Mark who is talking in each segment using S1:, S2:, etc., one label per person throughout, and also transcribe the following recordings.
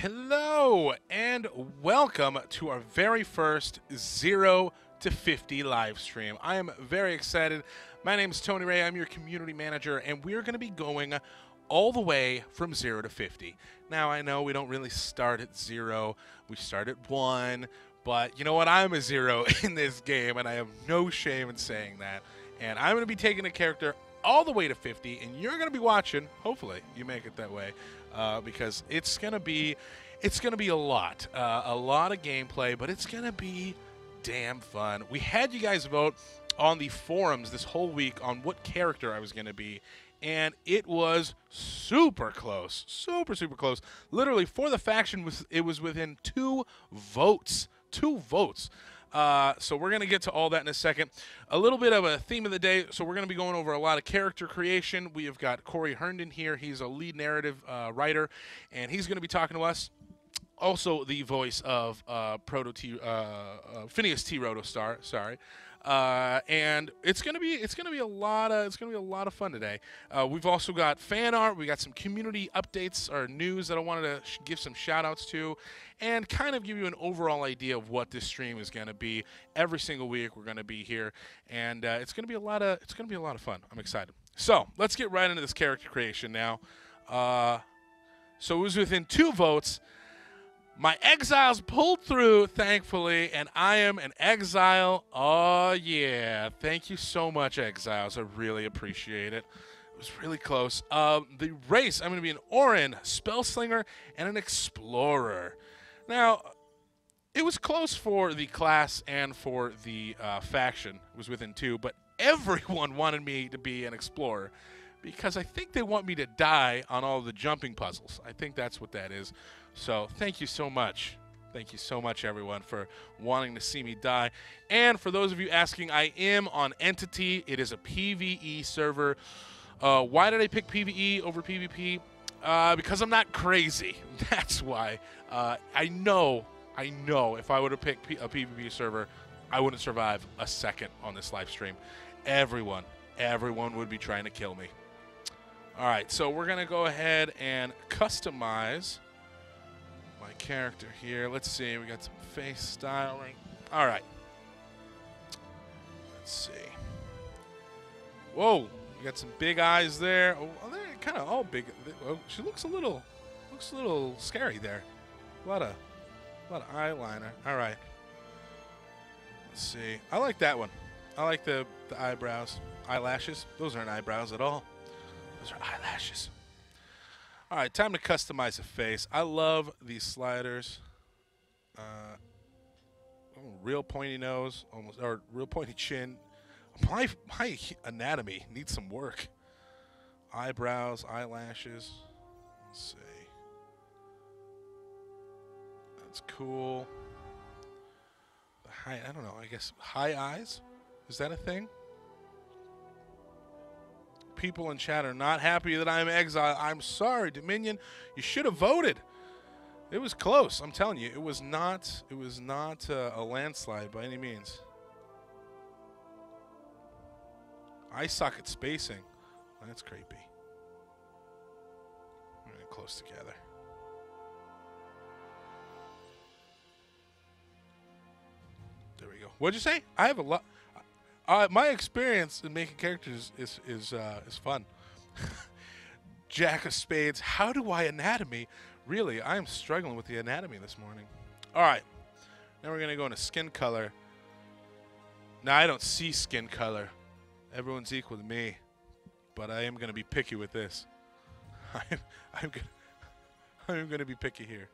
S1: Hello and welcome to our very first 0 to 50 live stream. I am very excited. My name is Tony Ray. I'm your community manager, and we're going to be going all the way from 0 to 50. Now, I know we don't really start at 0, we start at 1, but you know what? I'm a 0 in this game, and I have no shame in saying that. And I'm going to be taking a character all the way to 50, and you're going to be watching. Hopefully, you make it that way, uh, because it's to be, it's to be a lot, uh, a lot of gameplay, but it's to be damn fun. We had you guys vote on the forums this whole week on what character I was to be, and it was super close, super super close. Literally, for the faction, was it was within two votes, two votes. Uh, so we're going to get to all that in a second. A little bit of a theme of the day. So we're going to be going over a lot of character creation. We have got Cory Herndon here. He's a lead narrative uh, writer, and he's going to be talking to us. Also, the voice of uh, Proto T, uh, uh, Phineas T. Rotostar. Sorry. Uh, and it's gonna be it's gonna be a lot of it's gonna be a lot of fun today. Uh, we've also got fan art. We got some community updates or news that I wanted to give some shout outs to, and kind of give you an overall idea of what this stream is gonna be. Every single week we're gonna be here, and uh, it's gonna be a lot of it's gonna be a lot of fun. I'm excited. So let's get right into this character creation now. Uh, so it was within two votes. My exiles pulled through, thankfully, and I am an exile. Oh, yeah. Thank you so much, exiles. I really appreciate it. It was really close. Um, the race, I'm going to be an Aurin, Spellslinger, and an Explorer. Now, it was close for the class and for the uh, faction. It was within two, but everyone wanted me to be an Explorer because I think they want me to die on all the jumping puzzles. I think that's what that is. So thank you so much. Thank you so much, everyone, for wanting to see me die. And for those of you asking, I am on Entity. It is a PvE server. Uh, why did I pick PvE over PvP? Uh, because I'm not crazy. That's why. Uh, I know, I know if I would have picked P- a PvP server, I wouldn't survive a second on this live stream. Everyone, everyone would be trying to kill me. All right, so we're going to go ahead and customize character here. Let's see. We got some face styling. All right. Let's see. Whoa, we got some big eyes there. Oh, they're kind of all big. Oh, she looks a little, looks a little scary there. A lot of, a lot of eyeliner. All right. Let's see. I like that one. I like the the eyebrows, eyelashes. Those aren't eyebrows at all. Those are eyelashes. All right, time to customize a face. I love these sliders. Uh, oh, real pointy nose, almost, or real pointy chin. My my anatomy needs some work. Eyebrows, eyelashes. Let's see. That's cool. The high, I don't know. I guess high eyes. Is that a thing? People in chat are not happy that I'm exiled. I'm sorry, Dominion. You should have voted. It was close. I'm telling you, it was not. It was not uh, a landslide by any means. Eye socket spacing. That's creepy. We're close together. There we go. What'd you say? I have a lot. Uh, my experience in making characters is is uh, is fun. Jack of Spades. How do I anatomy? Really, I am struggling with the anatomy this morning. All right, now we're gonna go into skin color. Now I don't see skin color. Everyone's equal to me, but I am gonna be picky with this. I'm I'm gonna I'm gonna be picky here.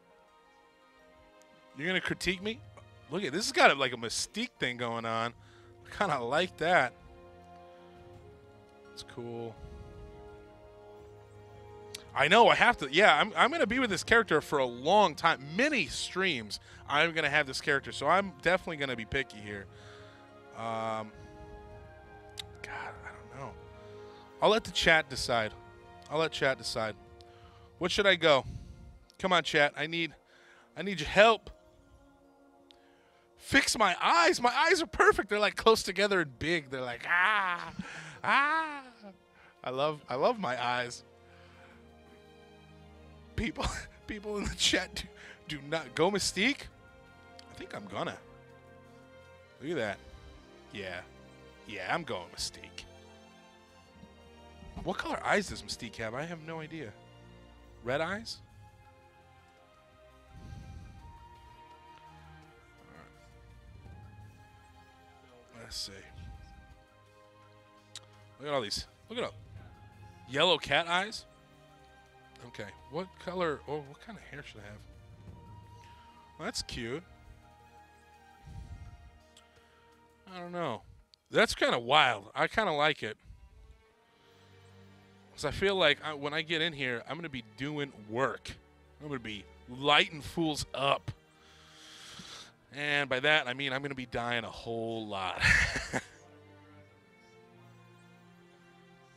S1: You're gonna critique me? Look at this has got like a mystique thing going on. I kind of like that. It's cool. I know I have to. Yeah, I'm, I'm going to be with this character for a long time. Many streams I'm going to have this character. So I'm definitely going to be picky here. Um, God, I don't know. I'll let the chat decide. I'll let chat decide. What should I go? Come on, chat. I need I need your help fix my eyes. My eyes are perfect. They're like close together and big. They're like ah, ah. I love I love my eyes. People People in the chat do, do not go Mystique. I think I'm gonna. Look at that. Yeah. Yeah, I'm going Mystique. What color eyes does Mystique have? I have no idea. Red eyes? Let's see. Look at all these. Look at all. Yellow cat eyes? Okay. What color? Oh, what kind of hair should I have? Well, that's cute. I don't know. That's kind of wild. I kind of like it. Because I feel like I, when I get in here, I'm going to be doing work. I'm going to be lighting fools up. And by that, I mean I'm going to be dying a whole lot.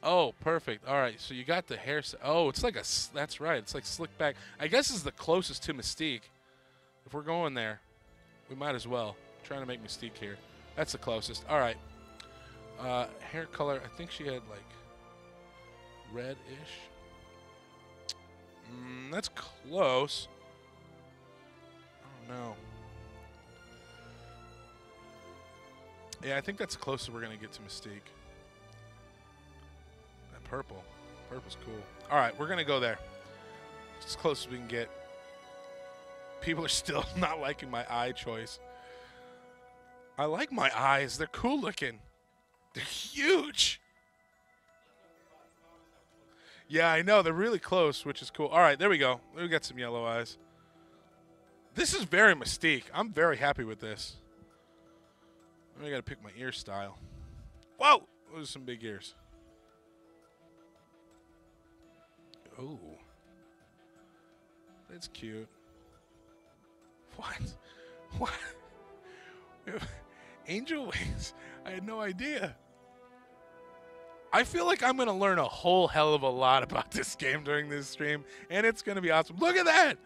S1: oh, perfect. All right, so you got the hair. Oh, it's like a. That's right. It's like slick back. I guess is the closest to Mystique. If we're going there, we might as well. I'm trying to make Mystique here. That's the closest. All right. Uh, hair color. I think she had like red-ish. Mm, that's close. I don't know. Yeah, I think that's the closest we're going to get to Mystique. That purple. Purple's cool. All right, we're going to go there. It's as close as we can get. People are still not liking my eye choice. I like my eyes. They're cool looking. They're huge. Yeah, I know. They're really close, which is cool. All right, there we go. We got some yellow eyes. This is very Mystique. I'm very happy with this. I got to pick my ear style. Whoa! Those are some big ears. Oh. That's cute. What? What? Angel wings? I had no idea. I feel like I'm going to learn a whole hell of a lot about this game during this stream, and it's going to be awesome. Look at that!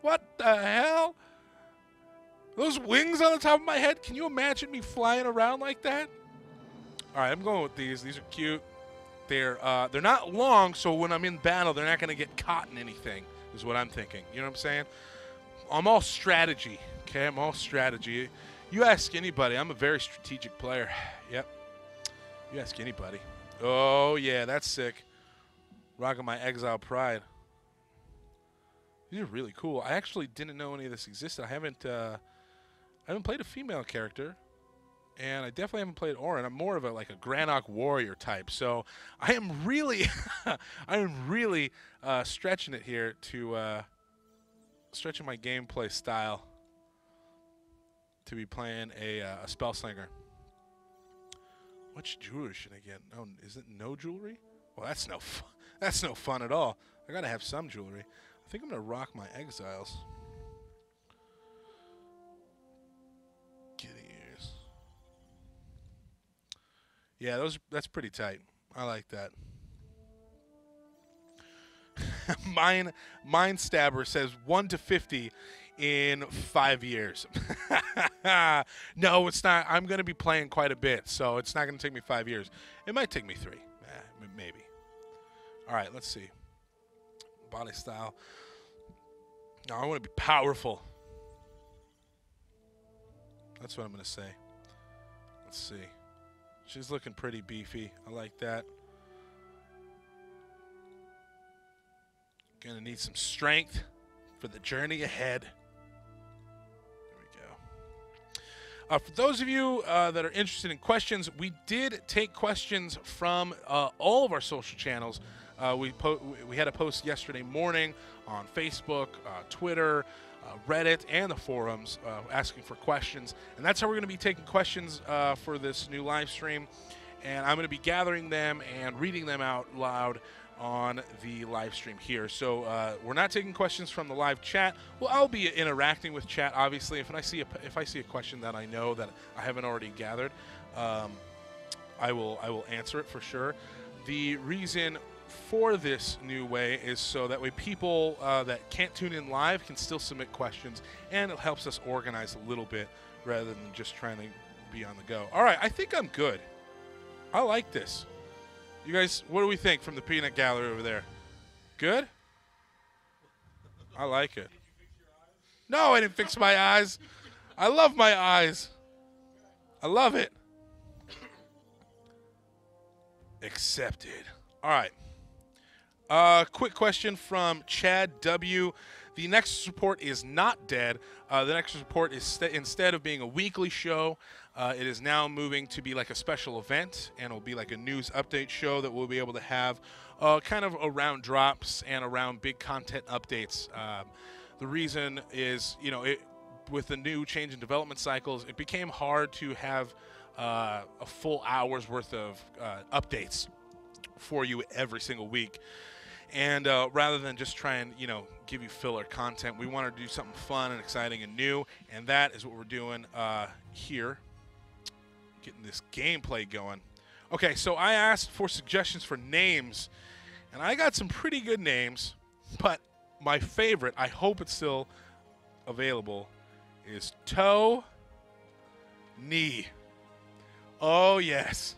S1: What the hell? Those wings on the top of my head, can you imagine me flying around like that? All right, I'm going with these. These are cute. They're uh, they're not long, so when I'm in battle, they're not going to get caught in anything. Is what I'm thinking. You know what I'm saying? I'm all strategy. Okay, I'm all strategy. You ask anybody, I'm a very strategic player. Yep. You ask anybody. Oh yeah, that's sick. Rocking my Exile Pride. These are really cool. I actually didn't know any of this existed. I haven't. Uh, I haven't played a female character, and I definitely haven't played Aurin. I'm more of a like a Granok warrior type, so I am really, I am really uh, stretching it here to uh, stretching my gameplay style to be playing a, uh, a spell slinger. Which jewelry should I get? No, is it no jewelry? Well, that's no, that's no fun at all. I gotta have some jewelry. I think I'm gonna rock my exiles. Yeah, those that's pretty tight. I like that. mine mine stabber says 1 to 50 in 5 years. no, it's not. I'm going to be playing quite a bit, so it's not going to take me 5 years. It might take me 3. Eh, maybe. All right, let's see. Body style. No, I want to be powerful. That's what I'm going to say. Let's see. She's looking pretty beefy. I like that. Gonna need some strength for the journey ahead. There we go. Uh, for those of you uh, that are interested in questions, we did take questions from uh, all of our social channels. Uh, we we had a post yesterday morning on Facebook, uh, Twitter, Reddit and the forums uh, asking for questions. And that's how we're going to be taking questions uh, for this new live stream. And I'm going to be gathering them and reading them out loud on the live stream here. So uh, we're not taking questions from the live chat. Well, I'll be interacting with chat, obviously. If I see a, if I see a question that I know that I haven't already gathered, um, I will I will answer it for sure. The reason for this new way is so that way people uh, that can't tune in live can still submit questions, and it helps us organize a little bit rather than just trying to be on the go. All right, I think I'm good. I like this. You guys, what do we think from the peanut gallery over there? Good? I like it. No, I didn't fix my eyes. I love my eyes. I love it. Accepted. All right. Uh, quick question from Chad W. The Nexus report is not dead. Uh, the Nexus report is st- instead of being a weekly show, uh, it is now moving to be like a special event, and it'll be like a news update show that we'll be able to have, uh, kind of around drops and around big content updates. Um, the reason is, you know, it, with the new change in development cycles, it became hard to have uh, a full hour's worth of uh, updates for you every single week. And uh, rather than just try and you know give you filler content, we wanted to do something fun and exciting and new, and that is what we're doing uh, here. Getting this gameplay going. Okay, so I asked for suggestions for names, and I got some pretty good names, but my favorite, I hope it's still available, is Toe Knee. Oh yes.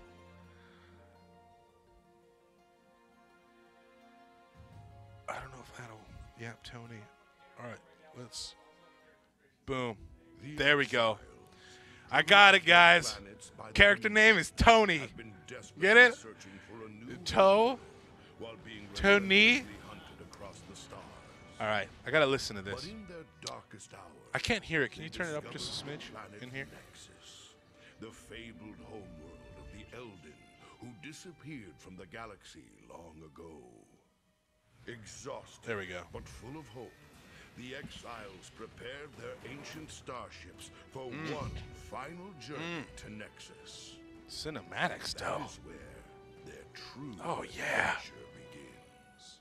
S1: Yep, Tony. All right, let's. Boom. There we go. I got it, guys. Character name is Tony. Get it? Toe. Tony. All right, I gotta listen to this. I can't hear it. Can you turn it up just a smidge in here?
S2: The fabled homeworld of the Eldan, who disappeared from the galaxy long ago. Exhausted,
S1: There we go.
S2: but full of hope, the exiles prepared their ancient starships for
S1: Mm.
S2: one final journey to Nexus.
S1: Cinematic
S2: That
S1: style.
S2: is where their true
S1: Oh, yeah.
S2: begins.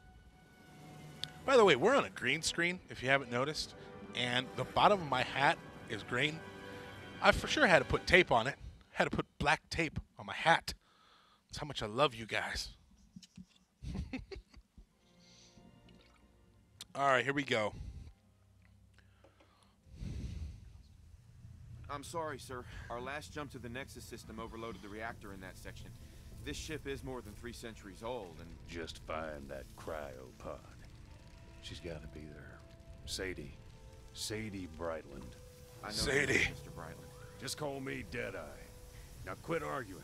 S1: By the way, we're on a green screen, if you haven't noticed, and the bottom of my hat is green. I for sure had to put tape on it. Had to put black tape on my hat. That's how much I love you guys. All right, here we go.
S3: I'm sorry, sir. Our last jump to the Nexus system overloaded the reactor in that section. This ship is more than three centuries old, and
S4: Just find that cryopod. She's got to be there. Sadie. Sadie Brightland.
S3: I know
S1: Sadie.
S3: you, Mr. Brightland.
S4: Just call me Deadeye. Now quit arguing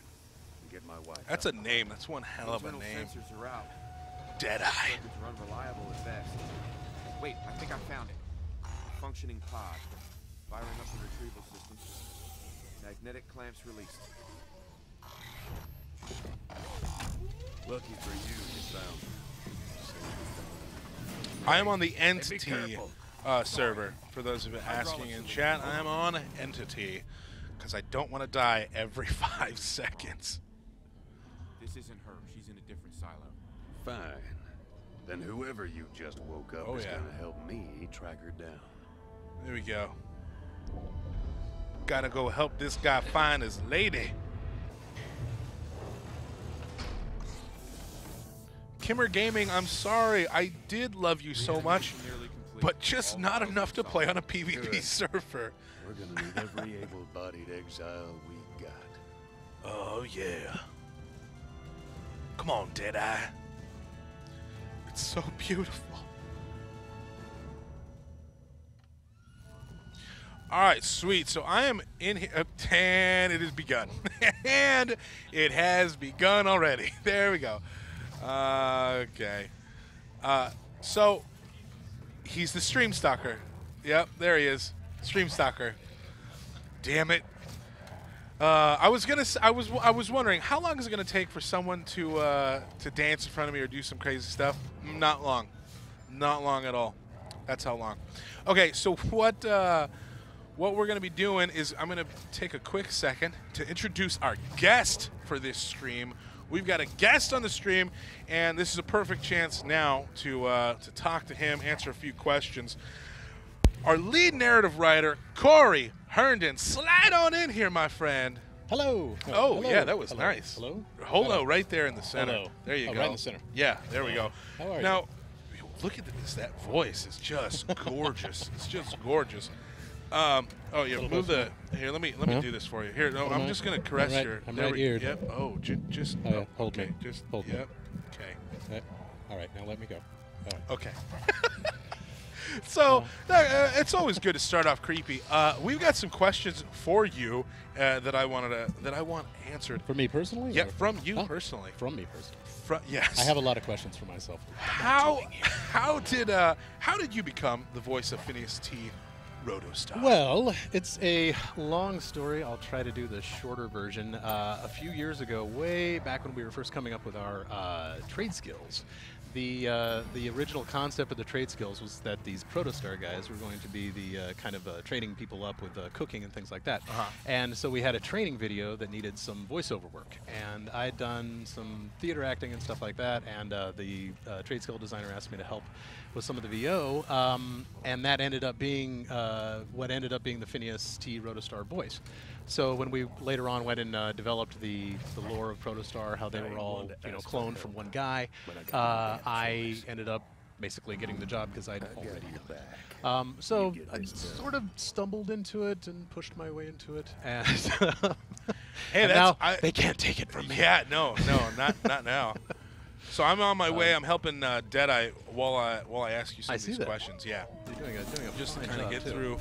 S4: and get my wife.
S1: That's a name. That's one hell of a
S3: Internal
S1: name.
S3: sensors are out.
S1: Deadeye.
S3: Circuits are at best. Wait, I think I found it. A functioning pod. Firing up the retrieval system. Magnetic clamps released.
S4: Lucky for you, you found.
S1: I am on the Entity uh, server. For those of you asking in chat, I am on Entity because I don't want to die every five seconds.
S3: This isn't her. She's in a different silo.
S4: Fine. Then whoever you just woke up
S1: Oh,
S4: is
S1: yeah.
S4: gonna help me track her down.
S1: There we go. Gotta go help this guy find his lady. Kimmer Gaming, I'm sorry. I did love you so much, but just not enough to play on a. PvP
S4: Good.
S1: server.
S4: We're gonna need every able-bodied exile we got.
S1: Oh, yeah. Come on, Deadeye. It's so beautiful. All right, sweet. So I am in here, uh, and it has begun. and it has begun already. There we go. Uh, okay. Uh, so he's the stream stalker. Yep, there he is. Stream stalker. Damn it. Uh, I was gonna. I was. I was wondering how long is it gonna take for someone to uh, to dance in front of me or do some crazy stuff? Not long. Not long at all. That's how long. Okay, so what uh, what we're gonna be doing is I'm gonna take a quick second to introduce our guest for this stream. We've got a guest on the stream, and this is a perfect chance now to uh, to talk to him, answer a few questions our lead narrative writer, Cory Herndon. Slide on in here, my friend.
S5: Hello.
S1: Oh,
S5: hello.
S1: yeah, that was
S5: Hello.
S1: nice.
S5: Hello.
S1: Hello, right there in the center.
S5: Hello.
S1: There you
S5: Oh,
S1: go.
S5: right in the center.
S1: Yeah, there we go.
S5: How are you?
S1: now, look at this. That voice is just gorgeous. It's just gorgeous. Um, oh yeah, move the here. Let me let me
S5: Huh?
S1: do this for you. Here, no,
S5: I'm
S1: I'm just gonna
S5: I'm
S1: caress
S5: right-
S1: your.
S5: I'm
S1: there we-. Yep. Oh, ju- just.
S5: Oh, yeah, hold
S1: okay.
S5: me.
S1: Just
S5: Hold me.
S1: Yep. Okay.
S5: Uh, all right, now let me go. All right.
S1: Okay. so uh, it's always good to start off creepy. Uh, we've got some questions for you uh, that I wanted to that I want answered.
S5: For me personally?
S1: Yeah,
S5: or-
S1: from you
S5: Oh,
S1: personally.
S5: From me personally.
S1: Fro- yes.
S5: I have a lot of questions for myself.
S1: how how did uh, how did you become the voice of Phineas T. Rotostar?
S5: Well, it's a long story. I'll try to do the shorter version. Uh, a few years ago, way back when we were first coming up with our uh, trade skills, the uh, the original concept of the trade skills was that these protostar guys were going to be the uh, kind of uh, training people up with uh, cooking and things like that.
S1: Uh-huh.
S5: And so we had a training video that needed some voiceover work, and I'd done some theater acting and stuff like that. And uh, the uh, trade skill designer asked me to help with some of the VO, um, and that ended up being uh, what ended up being the Phineas T. Rotostar voice. So when we later on went and uh, developed the, the lore of Protostar, how they were all you know cloned from one guy, uh, I ended up basically getting the job because I'd already done it. Um, so I sort of stumbled into it and pushed my way into it, and,
S1: Hey,
S5: and
S1: that's-
S5: now
S1: I-
S5: they can't take it from me.
S1: Yeah, no, no, not not now. So I'm on my way. I'm helping uh, Deadeye while I while I ask you some
S5: I
S1: of these
S5: that.
S1: questions. Yeah,
S5: You're doing a, doing a
S1: just to of
S5: job,
S1: get
S5: too.
S1: through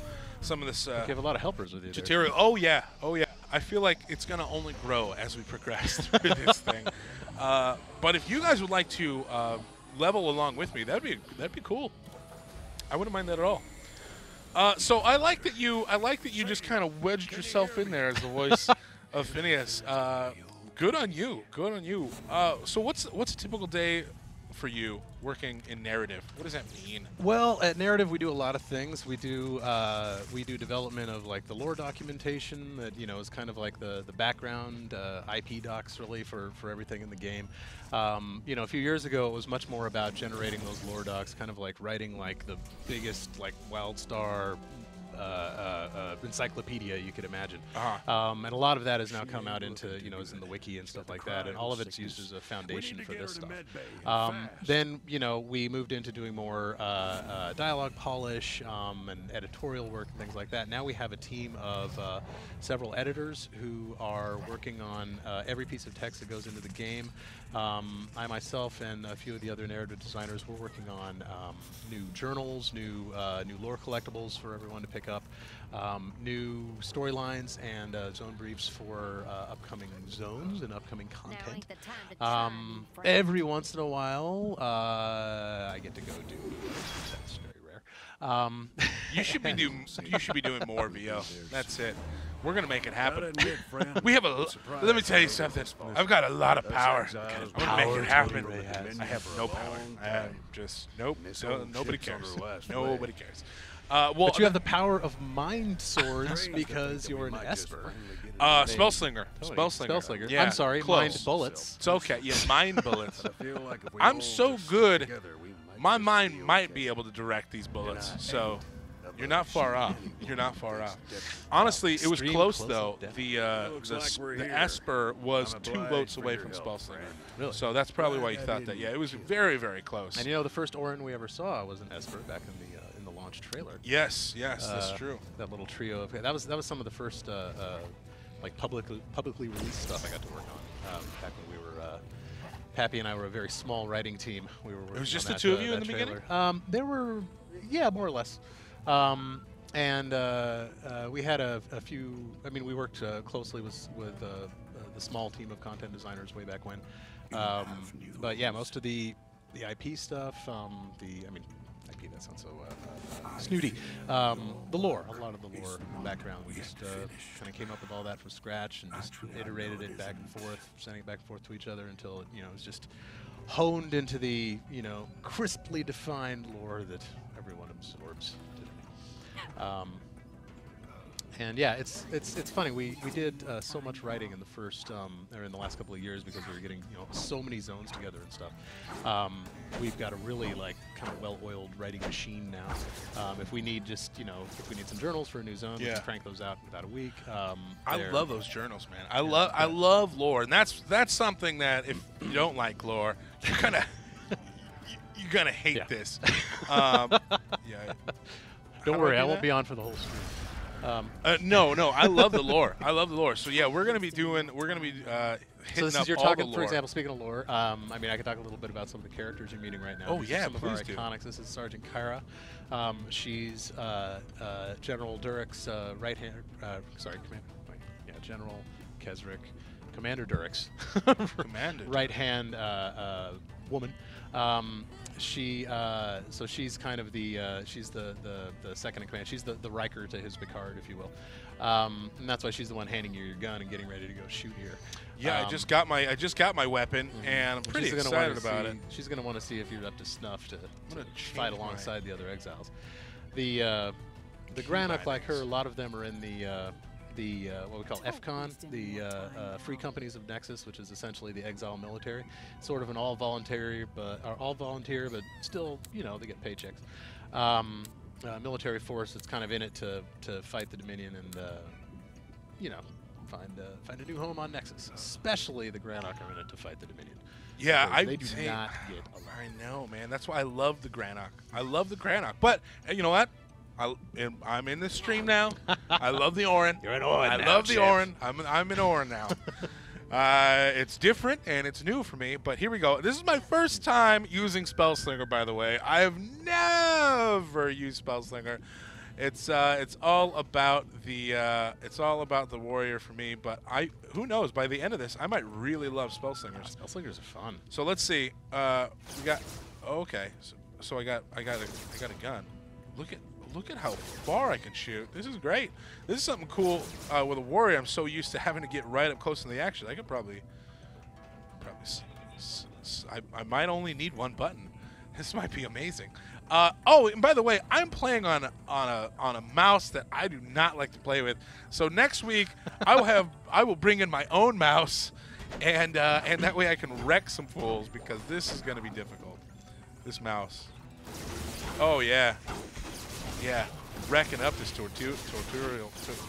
S1: some of this uh,
S5: You have a lot of helpers with you. there.
S1: Oh yeah, oh yeah. I feel like it's gonna only grow as we progress through this thing. Uh, but if you guys would like to uh, level along with me, that'd be that'd be cool. I wouldn't mind that at all. Uh, so I like that you I like that you just kind of wedged yourself in there as the voice of Phineas. Uh, good on you. Good on you. Uh, so what's what's a typical day for you working in narrative? What does that mean?
S5: Well, at Narrative, we do a lot of things. We do uh, we do development of like the lore documentation that you know is kind of like the the background uh, IP docs really for for everything in the game. Um, you know, a few years ago, it was much more about generating those lore docs, kind of like writing like the biggest like WildStar. Uh, uh, uh, encyclopedia you could imagine,
S1: Uh-huh.
S5: um, and a lot of that has now come out into you know is in the wiki and stuff like that, and all of it's used as a foundation for this stuff. Um, then you know we moved into doing more uh, uh, dialogue polish um, and editorial work and things like that. Now we have a team of uh, several editors who are working on uh, every piece of text that goes into the game. Um, I myself and a few of the other narrative designers we're working on um, new journals, new uh, new lore collectibles for everyone to pick up, um, new storylines and uh, zone briefs for uh, upcoming zones and upcoming content.
S6: ain't the time to try,
S5: Um, every once in a while, uh, I get to go do. That's very rare. Um,
S1: You should be doing you should be doing more VO. That's it. We're gonna make it happen.
S4: admit,
S1: We have a.
S4: I'm surprised
S1: Let me tell you something. I've got a lot of
S4: those
S1: power. I'm gonna make it happen. I have no power. I have just nope. No, nobody cares. Nobody cares. Uh, well,
S5: but you have the power of mind swords because
S4: think that we
S5: you're an Esper.
S4: finally get it
S1: uh, spellslinger.
S5: Tony,
S1: Spellslinger.
S5: Spellslinger.
S1: Yeah,
S5: I'm sorry,
S1: close.
S5: mind bullets.
S1: It's okay. Yeah, mind bullets.
S4: i feel like
S1: i'm so good.
S4: together, we might
S1: My mind might be able to direct these bullets.
S4: I
S1: So
S4: ain't
S1: you're not far off. You're not far off. Honestly, it was close
S5: close
S1: though. The uh, the,
S4: like
S1: the. Esper was two votes away from
S4: help,
S1: Spellslinger.
S5: Really?
S1: So that's probably why you thought that. Yeah, it was very very close.
S5: And you know, the first Aurin we ever saw was an Esper back in the uh, in the launch trailer.
S1: Yes, yes, that's
S5: Uh,
S1: true.
S5: That little trio of that was that was some of the first uh, uh, like publicly publicly released stuff I got to work on um, back when we were. Uh, Pappy and I were a very small writing team. We were. working
S1: was just
S5: on
S1: the
S5: that,
S1: two of you in
S5: that
S1: the beginning?
S5: Um, there were, yeah, more or less. Um, and uh, uh, we had a, a few. I mean, we worked uh, closely with with uh, uh, the small team of content designers way back when. Um, but yeah, most of the the IP stuff. Um, the I mean, IP that sounds so uh, uh, snooty. Um, the lore, a lot of the lore background. We just uh, kind of came up with all that from scratch and just iterated it back and forth, sending it back and forth to each other until it, you know, it was just honed into the you know crisply defined lore that everyone absorbs. Um, and yeah, it's it's it's funny. We we did uh, so much writing in the first um, or in the last couple of years because we were getting you know so many zones together and stuff. Um, we've got a really like kind of well-oiled writing machine now. Um, if we need just you know if we need some journals for a new zone, we
S1: Yeah.
S5: can crank those out in about a week. Um,
S1: I love those journals, man. I love I love lore, and that's that's something that if you don't like lore, you're gonna you're gonna hate
S5: Yeah.
S1: this. Um, yeah.
S5: Don't worry,
S1: I
S5: I, won't
S1: that?
S5: be on for the whole stream. Um,
S1: Uh, no, no, I love the lore. I love the lore. So yeah, we're gonna be doing. We're gonna be uh, hitting
S5: so this is you're talking, for example, speaking of lore. Um, I mean, I could talk a little bit about some of the characters you're meeting right now.
S1: Oh,
S5: These
S1: yeah,
S5: some of our
S1: do.
S5: iconics. This is Sergeant Kyra. Um, she's uh, uh, General Durek's uh, right hand. Uh, sorry, Commander. wait, yeah, General Kesrick, Commander Durek's
S1: Commander
S5: right hand uh, uh, woman. Um, she uh, so she's kind of the uh, she's the, the the second in command. She's the the Riker to his Picard, if you will. Um, and that's why she's the one handing you your gun and getting ready to go shoot here.
S1: Yeah, I
S5: Um,
S1: just got my I just got my weapon,
S5: Mhm.
S1: and I'm
S5: She's
S1: pretty
S5: gonna
S1: excited about
S5: see-
S1: it.
S5: She's going to want to see if you're up to snuff to,
S1: gonna
S5: to fight alongside the other exiles. The uh, the Granok, like her, a lot of them are in the uh, the uh, what we call FCON, the uh, uh, Free Companies of Nexus, which is essentially the exile military. Sort of an all voluntary, but or all volunteer, but still, you know, they get paychecks. Um, uh, military force that's kind of in it to to fight the Dominion and uh, you know find uh, find a new home on Nexus. Especially the Granok are in it to fight the Dominion.
S1: Yeah, I
S5: they do
S1: say-
S5: not get along.
S1: I know, man. That's why I love the Granok. I love the Granok. But uh, you know what? I, am- I'm in the stream now. I love the Aurin.
S5: You're in Aurin
S1: I
S5: now,
S1: love the. Aurin. I'm I'm in Aurin now. uh, it's different and it's new for me. But here we go. This is my first time using Spellslinger. By the way, I have never used Spellslinger. It's uh, it's all about the uh, it's all about the warrior for me. But I who knows? By the end of this, I might really love Spellslingers.
S5: Spellslingers are fun.
S1: So let's see. Uh, we got. Okay. So, so I got. I got a. I got a gun. Look at. Look at how far I can shoot. This is great. This is something cool uh, with a warrior. I'm so used to having to get right up close in the action. I could probably. Probably. I, I might only need one button. This might be amazing. Uh, oh, and by the way, I'm playing on on a on a mouse that I do not like to play with. So next week I will have I will bring in my own mouse, and uh, and that way I can wreck some fools because this is going to be difficult. This mouse. Oh yeah, yeah, wrecking up this tortu- tutorial.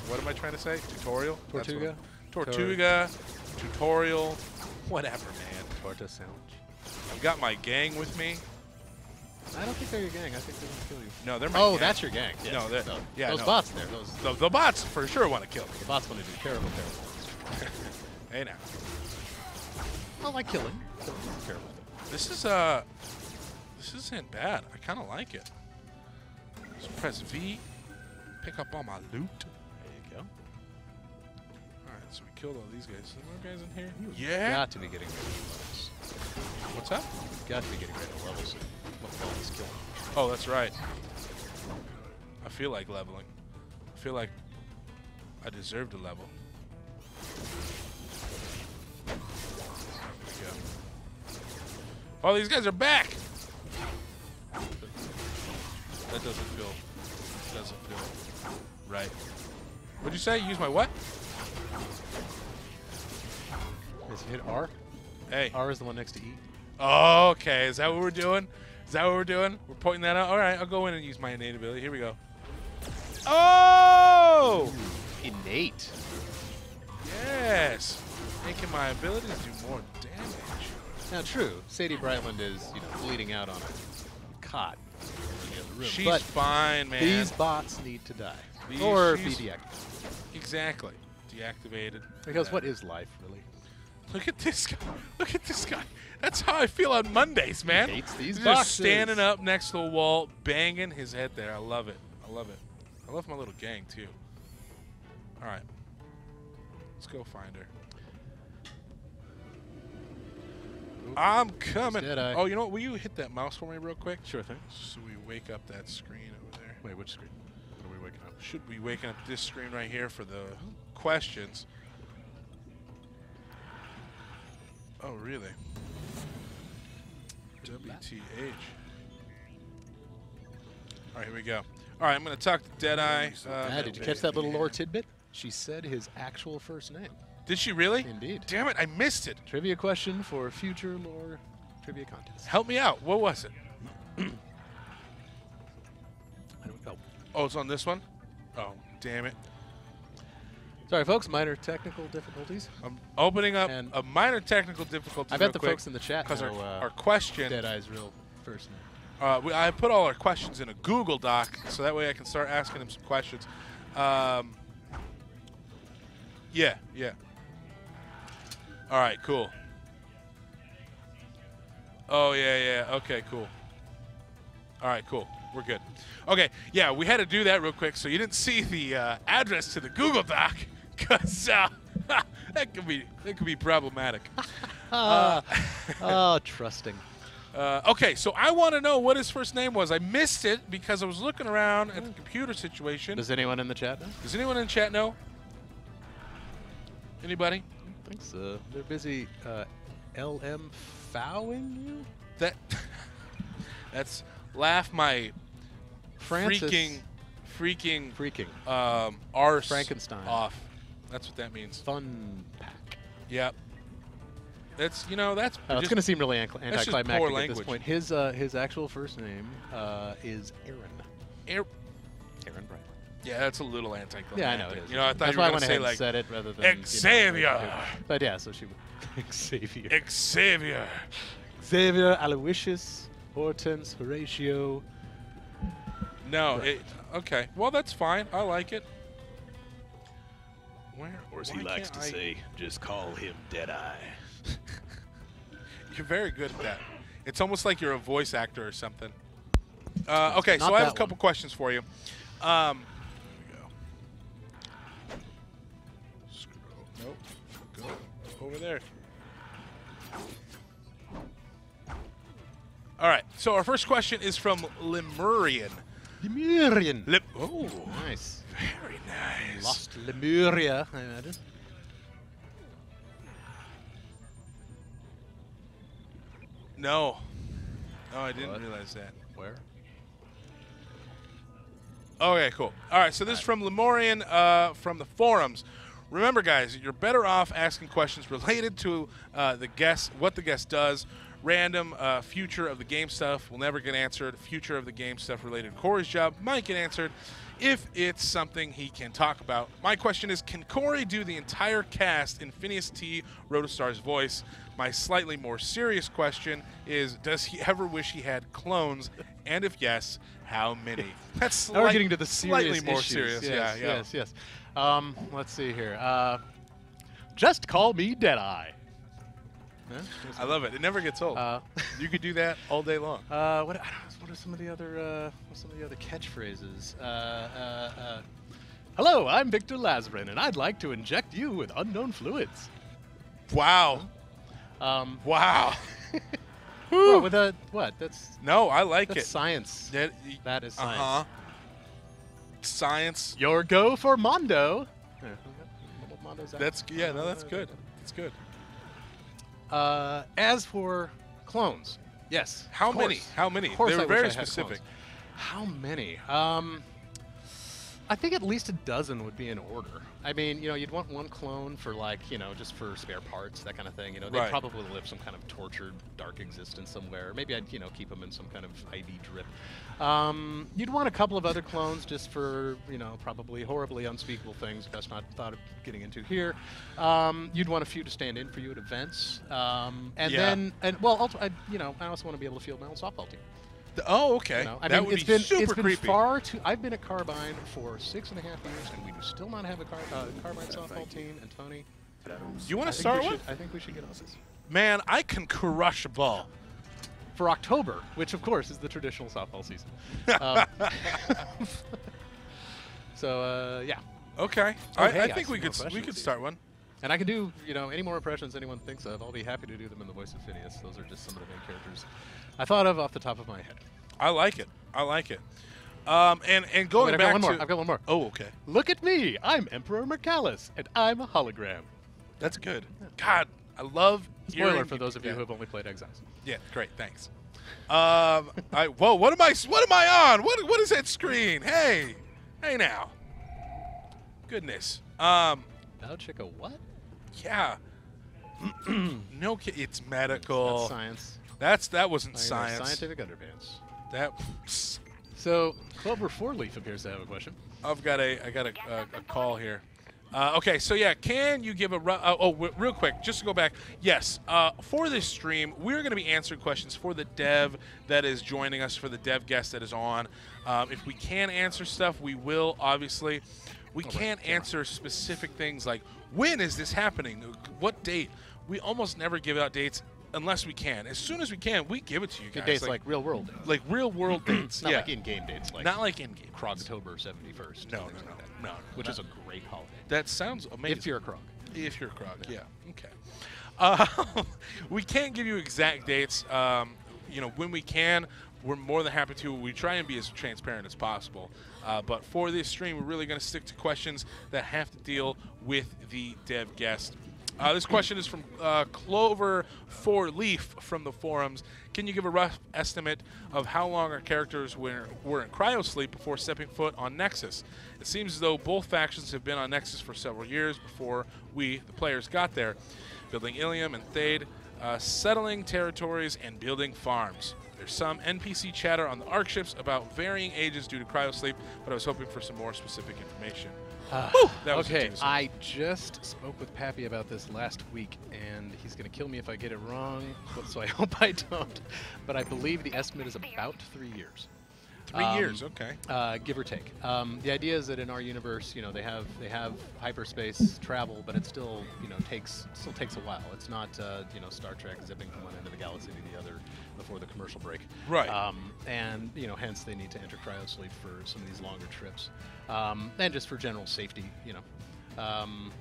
S1: What am I trying to say? Tutorial.
S5: Tortuga?
S1: Tortuga. Tutorial. Whatever, man.
S5: Torta sandwich.
S1: I've got my gang with me.
S5: I don't think they're your gang. I think they're gonna kill you.
S1: No, they're my
S5: Oh,
S1: gang.
S5: that's your gang. Yes.
S1: No, they're-
S5: So,
S1: yeah,
S5: those
S1: no.
S5: bots there. Those
S1: The, the bots for sure want to kill me.
S5: the bots want to do terrible, terrible.
S1: Hey now.
S5: I like killing. Killing is terrible.
S1: This is uh this isn't bad. I kinda like it. Just press V, pick up all my loot.
S5: There you go.
S1: Alright, so we killed all these guys. There more guys in here?
S5: You
S1: Yeah.
S5: got to be getting rid of levels.
S1: What's up?
S5: You've got to be getting rid of levels. What the hell is killing?
S1: Oh, that's right. I feel like leveling. I feel like I deserve to level. Go. Oh, these guys are back! That doesn't feel. Doesn't feel right. What'd you say? Use my what?
S5: Is it hit R?
S1: Hey.
S5: R is the one next to E.
S1: Okay, is that what we're doing? Is that what we're doing? We're pointing that out? Alright, I'll go in and use my innate ability. Here we go. Oh!
S5: Innate.
S1: Yes! Making my abilities do more damage.
S5: Now, true. Sadie Brightland is, you know, bleeding out on a cot in the other room.
S1: She's
S5: but
S1: fine, man.
S5: these bots need to die
S1: These-
S5: or be deactivated.
S1: Exactly. Deactivated.
S5: Because
S1: Yeah.
S5: what is life, really?
S1: Look at this guy. Look at this guy. That's how I feel on Mondays, man.
S5: hates these
S1: He's
S5: boxes.
S1: Just standing up next to the wall, banging his head there. I love it. I love it. I love my little gang too. All right, let's go find her. I'm coming.
S5: Deadeye.
S1: Oh, you know what? Will you hit that mouse for me real quick?
S5: Sure thing.
S1: So we wake up that screen over there.
S5: Wait, which screen? What are we waking up?
S1: Should be waking up this screen right here for the questions. Oh, really? WTH. All right, here we go. All right, I'm going to talk to Deadeye. Uh,
S5: did you catch that little lore tidbit? She said his actual first name.
S1: Did she really?
S5: Indeed.
S1: Damn it, I missed it.
S5: Trivia question for future lore trivia contest.
S1: Help me out. What was it?
S5: I don't know.
S1: Oh, it's on this one? Oh, damn it.
S5: Sorry, folks. Minor technical difficulties.
S1: I'm opening up
S5: And-
S1: a minor technical difficulty.
S5: I bet the folks in the chat
S1: because our,
S5: uh,
S1: our question
S5: Deadeye's real first name.
S1: Uh, we, I put all our questions in a Google Doc, so that way I can start asking him some questions. Um, yeah, yeah. All right, cool. Oh yeah, yeah. Okay, cool. All right, cool. We're good. Okay, yeah, we had to do that real quick, so you didn't see the uh, address to the Google Doc, because uh, that could be that could be problematic.
S5: Ah, oh, trusting.
S1: Uh, okay, so I want to know what his first name was. I missed it because I was looking around at the computer situation.
S5: Does anyone in the chat know?
S1: Does anyone in the chat know? Anybody?
S5: Thanks. Uh, they're busy uh, LM fouling you.
S1: That that's laugh my
S5: Francis
S1: freaking freaking
S5: freaking
S1: um arse
S5: Frankenstein.
S1: off. That's what that means.
S5: fun pack.
S1: Yep. That's you know that's
S5: Oh, it's going to seem really anticlimactic at this point. His uh, his actual first name uh, is Aaron.
S1: Air-
S5: Aaron Bright.
S1: Yeah, that's a little anticlimactic.
S5: Yeah, I know it is.
S1: You know, I thought
S5: That's
S1: you
S5: why
S1: were
S5: I
S1: gonna
S5: went
S1: say
S5: ahead
S1: like
S5: and said it rather than you know,
S1: Xavier.
S5: but yeah, so she would Xavier.
S1: Xavier.
S5: Xavier, Aloysius, Hortense, Horatio.
S1: No, it, okay. Well, that's fine. I like it. Where?
S4: Or as he likes to
S1: I-
S4: say, just call him Deadeye.
S1: You're very good at that. It's almost like you're a voice actor or something. Uh, okay, so I have a couple
S5: one.
S1: questions for you. Um, over there. All right. So our first question is from Lemurian.
S5: Lemurian.
S1: Oh,
S5: nice.
S1: very nice.
S5: Lost Lemuria, I imagine.
S1: No. No, I didn't
S5: What?
S1: realize that.
S5: Where?
S1: Okay, cool. All right, so this is from Lemurian uh, from the forums. Remember, guys, you're better off asking questions related to uh, the guest, what the guest does. Random uh, future of the game stuff will never get answered. Future of the game stuff related to Cory's job might get answered if it's something he can talk about. My question is Can Cory do the entire cast in Phineas T. Rotostar's voice? My slightly more serious question is Does he ever wish he had clones? And if yes, how many? That's
S5: Now we're getting to the serious
S1: slightly more
S5: issues.
S1: serious.
S5: Yes,
S1: yeah, yeah.
S5: yes, yes. Um, let's see here. Uh, just call me Deadeye. Yeah,
S1: I love it. It never gets old.
S5: Uh,
S1: you could do that all day long.
S5: uh, what, I don't know, what are some of the other uh, what's some of the other catchphrases? Uh, uh, uh, Hello, I'm Victor Lazarin, and I'd like to inject you with unknown fluids.
S1: Wow.
S5: Um,
S1: Wow.
S5: well, with a what? That's
S1: No, I like
S5: that's
S1: it.
S5: science.
S1: That,
S5: That is
S1: uh
S5: science.
S1: huh. Science.
S5: Your go for Mondo. Yeah.
S1: That's yeah. No, that's good. That's good.
S5: Uh, as for clones, yes.
S1: How many? How many? They were
S5: I
S1: very specific.
S5: How many? Um, I think at least a dozen would be in order. I mean, you know, you'd want one clone for like, you know, just for spare parts, that kind of thing. You know, they'd
S1: Right.
S5: probably live some kind of tortured, dark existence somewhere. Maybe I'd, you know, keep them in some kind of IV drip. Um, you'd want a couple of other clones just for, you know, probably horribly unspeakable things. Best not thought of getting into here. Um, you'd want a few to stand in for you at events, um, and
S1: Yeah.
S5: then, and well, also, I, you know, I also want to be able to field my own softball team.
S1: The- oh, okay.
S5: You know, I
S1: that
S5: mean,
S1: would
S5: it's
S1: be
S5: been
S1: super
S5: it's been
S1: creepy.
S5: far too. I've been at Carbine for six and a half years, and we do still not have a car, uh, Carbine softball team. And Tony,
S1: you want to start one?
S5: should- I think we should get on this
S1: Man, I can crush a ball.
S5: For October, which of course is the traditional softball season. Um, so uh, yeah,
S1: Okay.
S5: Oh,
S1: I,
S5: hey,
S1: I
S5: I
S1: think we could we could start one.
S5: and I can do you know any more impressions anyone thinks of. I'll be happy to do them in the voice of Phineas. Those are just some of the main characters I thought of off the top of my head.
S1: I like it. I like it. Um, and and going
S5: Wait, I've
S1: back
S5: got one more.
S1: to
S5: I've got one more.
S1: oh, okay,
S5: Look at me! I'm Emperor Myrcalus, and I'm a hologram.
S1: that's good. God, I love.
S5: Spoiler for those of you
S1: yeah.
S5: who have only played Exiles.
S1: Yeah, great, thanks. Um, I whoa, what am I? What am I on? What what is that screen? Hey, hey now. Goodness. Um,
S5: Chica, what?
S1: yeah. no, ki- it's medical.
S5: That's science.
S1: That's that wasn't
S5: I
S1: science.
S5: Scientific underpants.
S1: That
S5: So, Clover Four Leaf appears to have a question.
S1: I've got a I got a, a, a call here. Uh, okay, so yeah, can you give a uh, oh w- real quick just to go back? Yes, uh, for this stream we're going to be answering questions for the dev that is joining us for the dev guest that is on. Um, if we can answer stuff, we will obviously. we
S5: right,
S1: can't
S5: fair
S1: answer specific things like when is this happening? What date? We almost never give out dates unless we can. As soon as we can, we give it to you guys.
S5: dates like, real world dates.
S1: like real world dates.
S5: not
S1: yeah.
S5: like in-game dates, like
S1: Not like in game.
S5: Krogtober 71st.
S1: No,
S5: things
S1: no,
S5: like
S1: no, no,
S5: Which
S1: no.
S5: is a great holiday.
S1: That sounds amazing.
S5: If you're a Krog.
S1: If you're a Krog, yeah. Okay. Uh, we can't give you exact dates. Um, you know, when we can, we're more than happy to. We try and be as transparent as possible. Uh, but for this stream, we're really going to stick to questions that have to deal with the dev guest. Uh, this question is from uh, Clover Four Leaf from the forums. Can you give a rough estimate of how long our characters were, were in cryosleep before stepping foot on Nexus? It seems as though both factions have been on Nexus for several years before we, the players, got there, building Illium and Thayd, uh, settling territories, and building farms. There's some NPC chatter on the ARC ships about varying ages due to cryosleep, but I was hoping for some more specific information. That was
S5: okay. I just spoke with Pappy about this last week, and he's going to kill me if I get it wrong, so I hope I don't. But I believe the estimate is about three years.
S1: Three
S5: Um,
S1: years, okay.
S5: uh, give or take. Um, the idea is that in our universe, you know, they have they have hyperspace travel, but it still you know takes still takes a while. It's not uh, you know Star Trek zipping from one end of the galaxy to the other before the commercial break.
S1: Right.
S5: Um, and you know, hence they need to enter cryosleep for some of these longer trips, um, and just for general safety. You know. Um,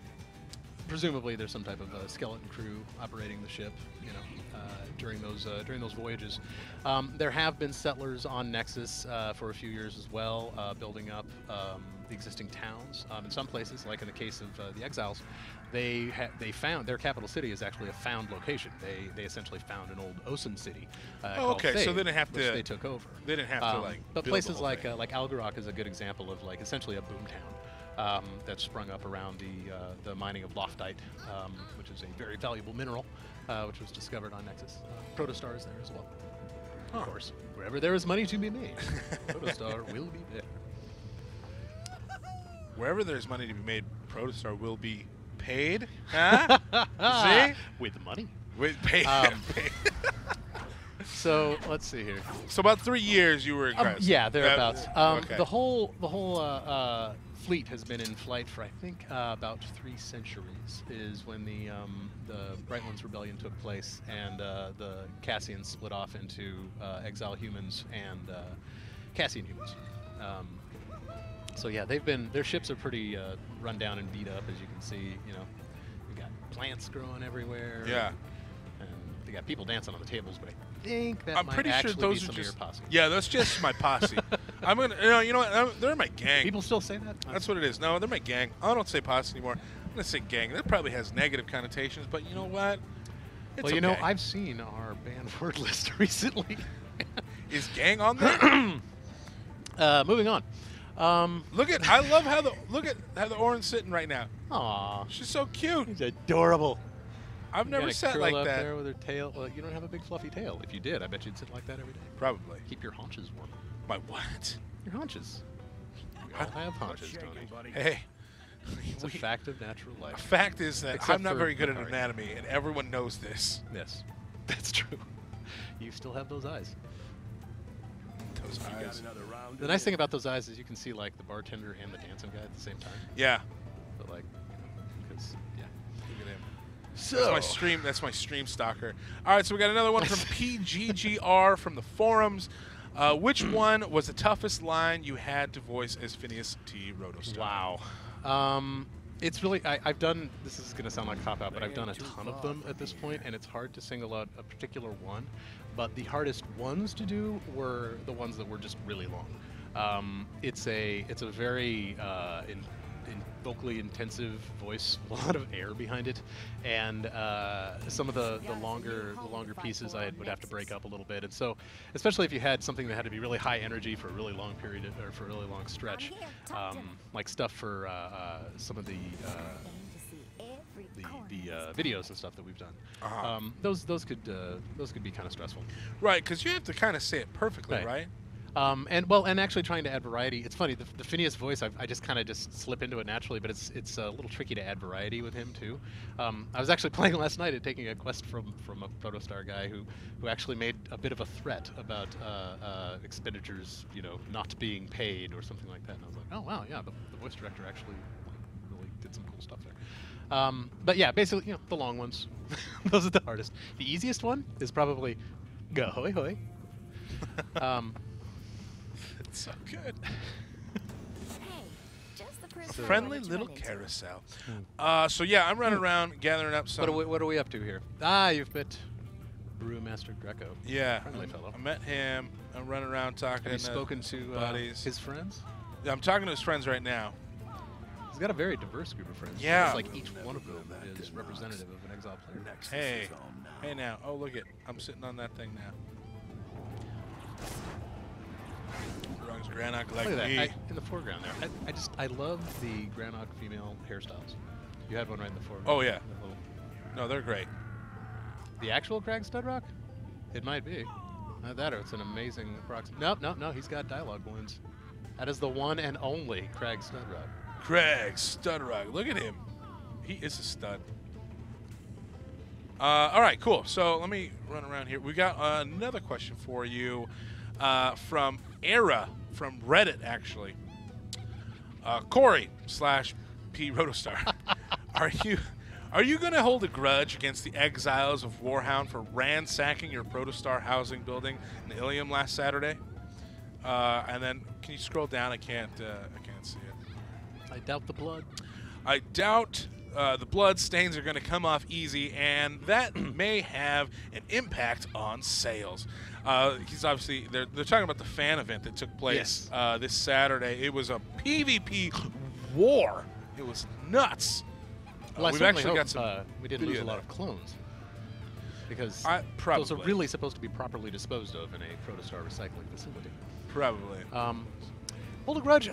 S5: presumably there's some type of uh, skeleton crew operating the ship, you know, uh, during those uh, during those voyages. Um, there have been settlers on Nexus uh, for a few years as well, uh, building up um, the existing towns. Um, in some places, like in the case of uh, the Exiles, they ha- they found their capital city is actually a found location. They they essentially found an old Osun city. Uh,
S1: Oh, okay, so they didn't have to-
S5: They took over.
S1: They didn't have to
S5: Um,
S1: like.
S5: but places like uh, like Algoroc is a good example of like essentially a boomtown um, that sprung up around the uh, the mining of loftite, um, which is a very valuable mineral, uh, which was discovered on Nexus. Uh, Protostar is there as well.
S1: Huh.
S5: Of course, wherever there is money to be made, Protostar will be there.
S1: wherever there's money to be made, Protostar will be paid. Huh? See?
S5: with money.
S1: With paid.
S5: Um,
S1: paid.
S5: So let's see here.
S1: So about three years you were in
S5: Um, yeah, thereabouts. Um,
S1: okay.
S5: The whole the whole uh, uh, fleet has been in flight for I think uh, about three centuries. Is when the um, the Bright Ones Rebellion took place and uh, the Cassians split off into uh, exile humans and uh, Cassian humans. Um, so yeah, they've been their ships are pretty uh, run down and beat up, as you can see. You know, you got plants growing everywhere.
S1: Yeah.
S5: And they got people dancing on the tables, but I think that
S1: I'm
S5: might
S1: pretty sure those
S5: be
S1: are
S5: some
S1: just.
S5: of your posse.
S1: Yeah, that's just my posse. I'm gonna. You know, you know what? I'm- They're my gang.
S5: People still say that?
S1: That's what it is. No, they're my gang. I don't say posse anymore. I'm gonna say gang. That probably has negative connotations, but you know what? It's
S5: well, you know. I've seen our banned word list recently.
S1: is gang on there?
S5: uh, moving on. Um,
S1: look at. I love how the look at how the orange sitting right now.
S5: aw,
S1: She's so cute.
S5: she's adorable.
S1: I've never
S5: Kinda
S1: sat
S5: curl
S1: like
S5: up
S1: that.
S5: there with her tail. Well, you don't have a big fluffy tail. If you did, I bet you'd sit like that every day.
S1: Probably.
S5: Keep your haunches warm.
S1: My what?
S5: Your haunches. We all have haunches, Tony.
S1: Hey.
S5: It's a fact of natural life.
S1: A fact is that
S5: Except
S1: I'm not very good at anatomy, and everyone knows this.
S5: Yes, that's true. You still have those eyes.
S1: Those eyes.
S5: The nice thing about those eyes is you can see like the bartender and the dancing guy at the same time.
S1: Yeah.
S5: But like, because yeah.
S1: Look at him.
S5: So
S1: That's my stream. That's my stream stalker. All right, so we got another one from PGGR from the forums. Uh, which one was the toughest line you had to voice as Phineas T. Rotostar?
S5: Wow. Um, it's really I, I've done. This is gonna sound like cop out, but I've done a ton of them at this point, and it's hard to single out a particular one. But the hardest ones to do were the ones that were just really long. Um, it's a it's a very uh, in, in vocally intensive voice, a lot of air behind it, and uh, some of the, the longer the longer pieces I would have to break up a little bit. And so, especially if you had something that had to be really high energy for a really long period or for a really long stretch, um, like stuff for uh, uh, some of the uh, the, the uh, videos and stuff that we've done.
S1: Uh-huh.
S5: Um, those those could uh, those could be kind of stressful.
S1: Right, because you have to kind of say it perfectly,
S5: Right.
S1: right?
S5: Um, and well, and actually trying to add variety. It's funny the, the Phineas voice. I, I just kind of just slip into it naturally, but it's it's a little tricky to add variety with him too. Um, I was actually playing last night and taking a quest from from a Protostar guy who who actually made a bit of a threat about uh, uh, expenditures, you know, not being paid or something like that. And I was like, oh wow, yeah, the, the voice director actually like, really did some cool stuff there. Um, but yeah, basically, you know, the long ones, those are the hardest. The easiest one is probably go hoy hoy. um,
S1: It's so good.
S6: Hey, just the person
S1: Friendly little
S6: run into.
S1: carousel. Uh, so yeah, I'm running around gathering up some.
S5: What are, we, what are we up to here? Ah, you've met Brewmaster Greco.
S1: yeah,
S5: Friendly
S1: I'm-
S5: fellow.
S1: I met him. I'm running around talking.
S5: Have you spoken to uh,
S1: buddies.
S5: his friends?
S1: I'm talking to his friends right now.
S5: He's got a very diverse group of friends.
S1: Yeah.
S5: It's like each one of them is representative of an exile player.
S4: Nexus
S1: Hey,
S4: now.
S1: hey now. Oh look it, I'm sitting on that thing now. Wrong's Granok like
S5: Look at
S1: me.
S5: that. I, in the foreground there. I, I just, I love the Granok female hairstyles. You had one right in the foreground.
S1: Oh, yeah.
S5: That
S1: no, they're great.
S5: The actual Crag Studrock? It might be. Not that or it's an amazing approximate. Nope, no, no, he's got dialogue wounds. That is the one and only Crag Studrock.
S1: Craig Studrock. Look at him. He is a stud. Uh, all right, cool. So let me run around here. We got another question for you uh, from Era from Reddit, actually. Uh, Cory slash P Rotostar. are you are you going to hold a grudge against the exiles of Warhound for ransacking your Protostar housing building in Illium last Saturday? Uh, and then can you scroll down? I can't. Uh, I.
S5: I doubt the blood.
S1: I doubt uh, the blood stains are going to come off easy, and that may have an impact on sales. Uh, he's obviously they're, they're talking about the fan event that took place
S5: Yes.
S1: uh, this Saturday. It was a PvP war. It was nuts. Uh,
S5: Well,
S1: we've actually
S5: hope,
S1: got some.
S5: uh, we didn't lose a lot of clones. Because
S1: I,
S5: those are really supposed to be properly disposed of in a Protostar recycling facility.
S1: probably.
S5: Um, hold a grudge.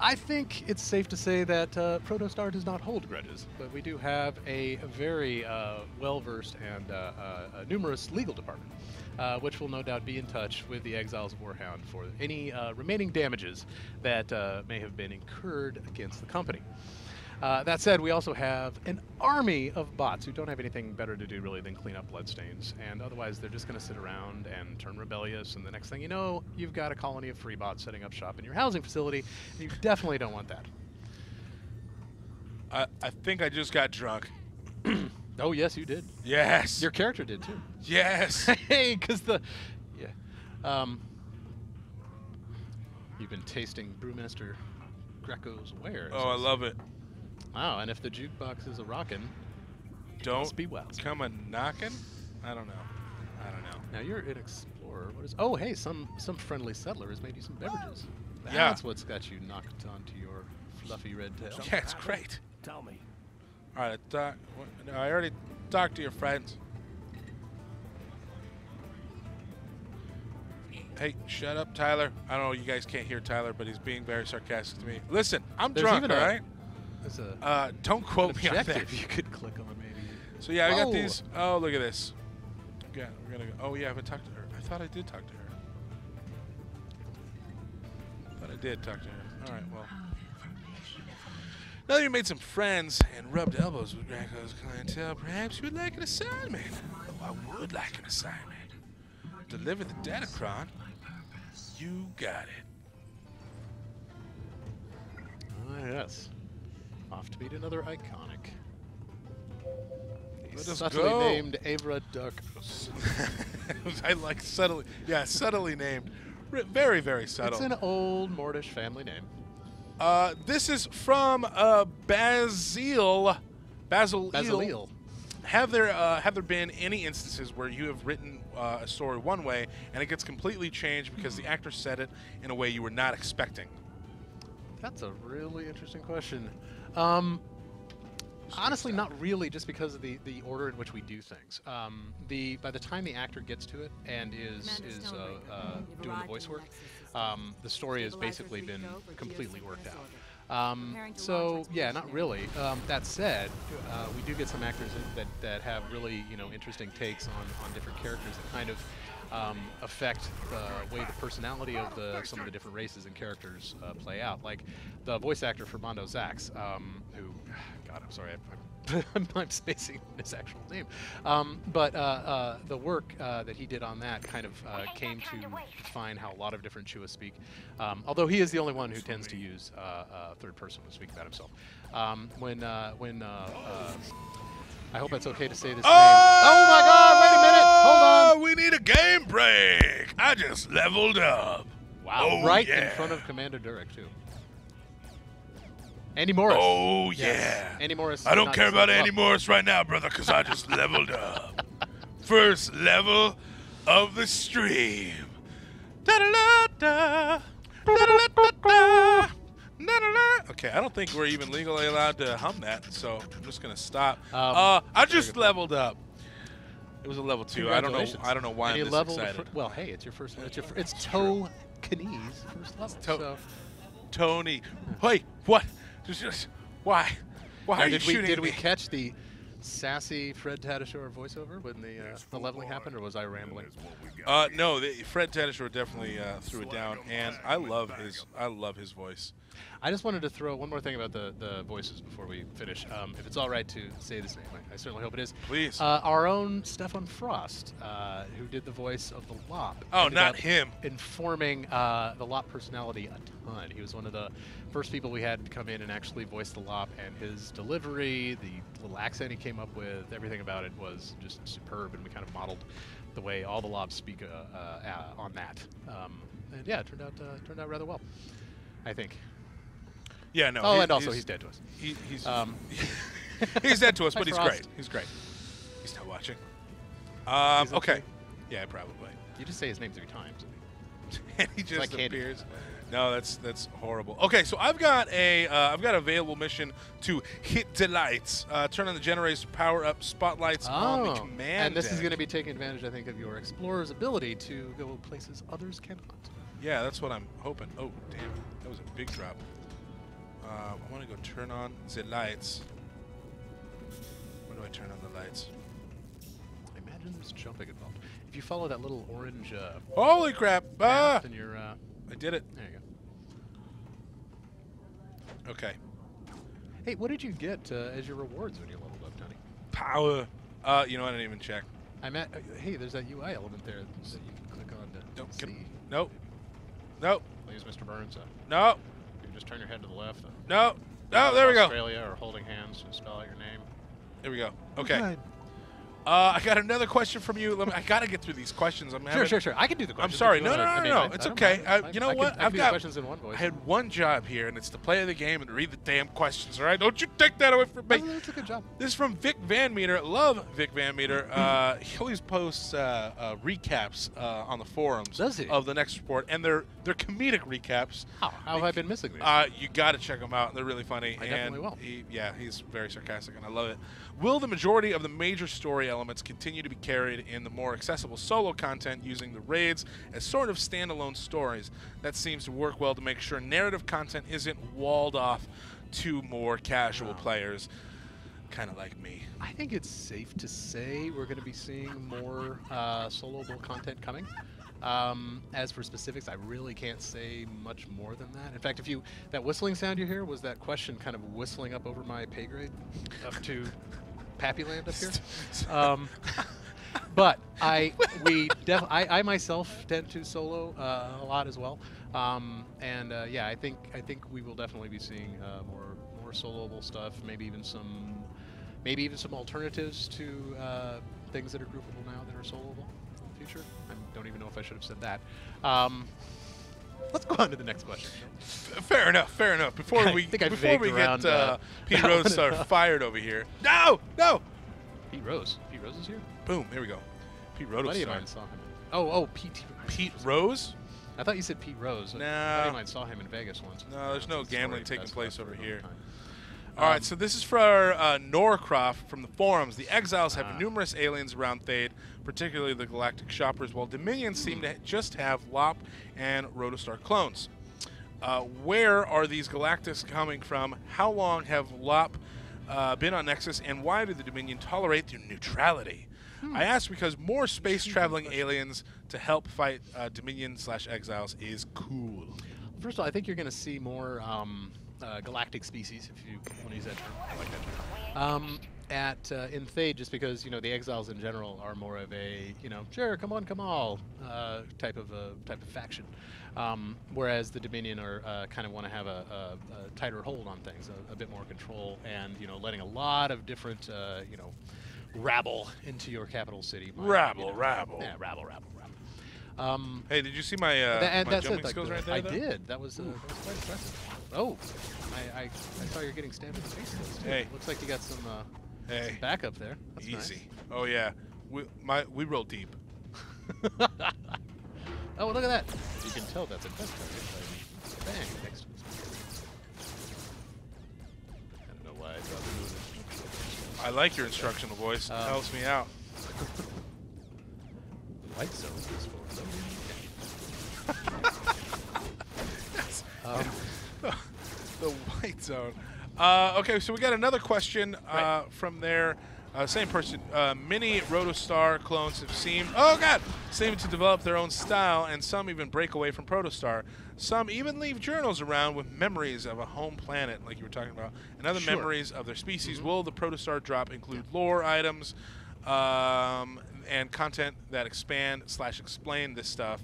S5: I think it's safe to say that uh, Protostar does not hold grudges, but we do have a very uh, well-versed and uh, uh, numerous legal department, uh, which will no doubt be in touch with the Exiles of Warhound for any uh, remaining damages that may have been incurred against the company. Uh, that said, we also have an army of bots who don't have anything better to do really than clean up bloodstains, and otherwise they're just going to sit around and turn rebellious, and the next thing you know, you've got a colony of free bots setting up shop in your housing facility, and you definitely don't want that.
S1: I, I think I just got drunk.
S5: Oh yes, you did.
S1: Yes.
S5: Your character did too.
S1: yes.
S5: hey, because the, yeah, um, you've been tasting Brewmaster Greco's wares.
S1: oh, I love it.
S5: Wow, and if the jukebox is a rockin',
S1: Don't
S5: must be well.
S1: come a knocking. I don't know. I don't know.
S5: Now you're an explorer. What is? Oh, hey, some some friendly settler has made you some beverages.
S1: Yeah.
S5: That's what's got you knocked onto your fluffy red tail.
S1: Yeah, it's great.
S4: Tell me.
S1: All right, doc. what- No, I already talked to your friends. Hey, shut up, Tyler. I don't know. You guys can't hear Tyler, but he's being very sarcastic to me. Listen, I'm
S5: There's
S1: drunk,
S5: even
S1: all
S5: a-
S1: right?
S5: A
S1: Uh, don't quote me on that.
S5: you could click on maybe.
S1: So yeah, I got these. Oh, look at this. Yeah, we're gonna go. Oh yeah, I haven't talked to her. I thought I did talk to her. Thought I did talk to her. All right, well. Now that you made some friends and rubbed elbows with Greco's clientele, perhaps you would like an assignment. Oh, I would like an assignment. Deliver the Datacron. You got it.
S5: Ah, yes. Off to meet another iconic.
S1: Let
S5: subtly named Avra Duck.
S1: I like subtly. Yeah, subtly named. R- Very, very subtle.
S5: It's an old Mordesh family name.
S1: Uh, this is from uh, Basil. Basil.
S5: Basil.
S1: Have there uh, have there been any instances where you have written uh, a story one way and it gets completely changed because the actor said it in a way you were not expecting?
S5: That's a really interesting question. Um, honestly, not really, just because of the, the order in which we do things. Um, the by the time the actor gets to it and is is uh, uh, doing the voice work, um, the story has basically been completely worked out. Um, so yeah, not really. Um, that said, uh, we do get some actors that, that have really you know interesting takes on, on different characters that kind of um, affect the way the personality of the some of the different races and characters uh, play out. Like the voice actor for Mondo Zax, um, who, God, I'm sorry, I'm, I'm, I'm spacing his actual name, um, but uh, uh, the work uh, that he did on that kind of uh, came to define how a lot of different Chua speak. Um, although he is the only one who tends to use uh, uh, third person when speaking about himself. Um, when uh, when uh, uh, I hope it's okay to say this name. Oh my God! Wait a minute. Hold on.
S1: Oh, We need a game break. I just leveled up.
S5: Wow!
S1: Oh,
S5: right in front of Commander Durek too. Andy Morris.
S1: Oh
S5: Yes.
S1: yeah.
S5: Andy Morris.
S1: I don't care about Andy
S5: up.
S1: Morris right now, brother, because I just leveled up. First level of the stream. Okay, I don't think we're even legally allowed to hum that, so I'm just gonna stop.
S5: Um,
S1: uh, I just leveled up. It was a level two. I don't know.
S5: Congratulations.
S1: I don't know why
S5: And
S1: I'm this
S5: leveled
S1: excited.
S5: fir- well, hey, it's your first. It's your. fir- It's Toe Knees first level.
S1: Toe-
S5: so.
S1: Tony, wait, what? Just, just why? Why
S5: Now,
S1: are you
S5: did we
S1: shooting
S5: did
S1: me?
S5: we catch the sassy Fred Tatasciore voiceover when the uh, the leveling happened, or was I rambling?
S1: Uh, no, the, Fred Tatasciore definitely uh, threw it down, and I love his. I love his voice.
S5: I just wanted to throw one more thing about the, the voices before we finish. Um, if it's all right to say this name, I, I certainly hope it is.
S1: Please.
S5: Uh, our own Stefan Frost, uh, who did the voice of the Lopp.
S1: Oh, not him.
S5: Informing uh, the Lopp personality a ton. He was one of the first people we had to come in and actually voice the Lopp, and his delivery, the little accent he came up with, everything about it was just superb, and we kind of modeled the way all the Lopps speak uh, uh, uh, on that. Um, and yeah, it turned out uh, turned out rather well, I think.
S1: Yeah, no.
S5: oh,
S1: he-
S5: and also he's, dead to us.
S1: He, he's
S5: Um,
S1: he's dead to us, but he's
S5: Frost.
S1: great. He's great. He's not watching. Um,
S5: He's
S1: okay.
S5: okay.
S1: Yeah, probably.
S5: You just say his name three times.
S1: and he just
S5: like candy.
S1: appears. No, that's that's horrible. Okay, so I've got a uh, I've got a available mission to hit delights. Uh, turn on the generators to power up spotlights on the command.
S5: Oh, and this is going to be taking advantage, I think, of your explorer's ability to go places others cannot.
S1: Yeah, that's what I'm hoping. Oh, damn. That was a big drop. Uh, I want to go turn on the lights. Where do I turn on the lights?
S5: I imagine there's jumping involved. If you follow that little orange uh,
S1: Holy crap! Ah!
S5: in your, uh,
S1: I did it.
S5: there you go.
S1: Okay.
S5: Hey, what did you get uh, as your rewards when you leveled up, Tony?
S1: Power. Uh, you know, I didn't even check.
S5: I'm at. Uh, hey, there's that UI element there that you can click on to
S1: Nope.
S5: see.
S1: Nope. Nope.
S5: Please, Mr. Burns. Uh,
S1: Nope.
S5: You can just turn your head to the left. Uh,
S1: No. Oh, there we go.
S5: Australia or holding hands to spell out your name.
S1: There we go. Okay.
S5: Good.
S1: Uh, I got another question from you. Let me, I gotta get through these questions. I'm
S5: Sure,
S1: having,
S5: sure, sure. I can do the questions. I'm
S1: sorry. No, no,
S5: I
S1: no,
S5: mean,
S1: no.
S5: I-
S1: It's
S5: I
S1: okay. Uh, you know
S5: I
S1: what?
S5: I can
S1: I've got-
S5: questions in one voice.
S1: I had one job here, and it's to play the game and read the damn questions. All right? Don't you take that away from me.
S5: Oh, that's a good job.
S1: This is from Vic Van Meter. Love Vic Van Meter. Uh, he always posts uh, uh, recaps uh, on the forums
S5: Does he?
S1: of the Nexus Report, and they're they're comedic recaps.
S5: How, how have I been missing these?
S1: Uh, you got to check them out. They're really funny.
S5: I
S1: and
S5: definitely will.
S1: He, yeah, he's very sarcastic, and I love it. Will the majority of the major story elements continue to be carried in the more accessible solo content using the raids as sort of standalone stories? That seems to work well to make sure narrative content isn't walled off to more casual players, kind of like me.
S5: I think it's safe to say we're going to be seeing more uh, soloable content coming. Um, as for specifics, I really can't say much more than that. In fact, if you that whistling sound you hear was that question kind of whistling up over my pay grade up to Pappy Land up here. Um, but I we def I, I myself tend to solo uh, a lot as well. Um, and uh, yeah, I think I think we will definitely be seeing uh, more more soloable stuff. Maybe even some maybe even some alternatives to uh, things that are groupable now that are soloable in the future. I don't even know if I should have said that. Um, let's go on to the next question.
S1: Fair enough. Fair enough. Before
S5: I
S1: we before we get uh,
S5: uh,
S1: Pete Rose
S5: one
S1: fired over here. No, no.
S5: Pete Rose. Pete Rose is here.
S1: Boom. Here we go. Pete Rose.
S5: buddy of mine saw him. Oh, oh, Pete.
S1: Pete Rose.
S5: I thought you said Pete Rose. A
S1: No.
S5: buddy of mine saw him in Vegas once.
S1: No, there's no gambling taking place over here.
S5: time.
S1: All right,
S5: Um,
S1: so this is for uh, Norcroft from the forums. The Exiles have
S5: Ah.
S1: numerous aliens around Thayd, particularly the Galactic Shoppers, while Dominion seem to just have Lopp and Rotostar clones. Uh, where are these Galactics coming from? How long have Lopp uh, been on Nexus, and why do the Dominion tolerate their neutrality? I ask because more space traveling aliens to help fight uh, Dominion slash Exiles is cool.
S5: First of all, I think you're going to see more um, uh, galactic species, if you want to use that term. I like that term. Um, at uh, in Thayd, just because you know the exiles in general are more of a you know sure come on come all uh, type of a type of faction, um, whereas the Dominion are uh, kind of want to have a, a, a tighter hold on things, a, a bit more control, and you know letting a lot of different uh, you know rabble into your capital city. might, you
S1: Rabble,
S5: know-
S1: rabble.
S5: Yeah, rabble, rabble. Um,
S1: Hey, did you see my, uh,
S5: and
S1: my jumping
S5: it, like
S1: skills
S5: the-
S1: right there?
S5: I
S1: though?
S5: did. That was, uh, that was quite impressive. Oh, I, I, I saw you're getting stabbed in the face. Too.
S1: Hey.
S5: Looks like you got some, uh,
S1: Hey,
S5: some backup there. That's
S1: easy. Oh yeah, we my we roll deep.
S5: Oh, look at that. You can tell that's a test target bang next to I don't know why I thought we moved
S1: I like your instructional voice.
S5: Um,
S1: Helps me out.
S5: White zone is for loading. um,
S1: the white zone. Uh, okay, so we got another question uh, from there. Uh, same person. Uh, many Rotostar clones have seemed, oh god, seem to develop their own style, and some even break away from Protostar. Some even leave journals around with memories of a home planet, like you were talking about, and other
S5: Sure.
S1: memories of their species. Will the Protostar drop include lore items um, and content that expand slash explain this stuff?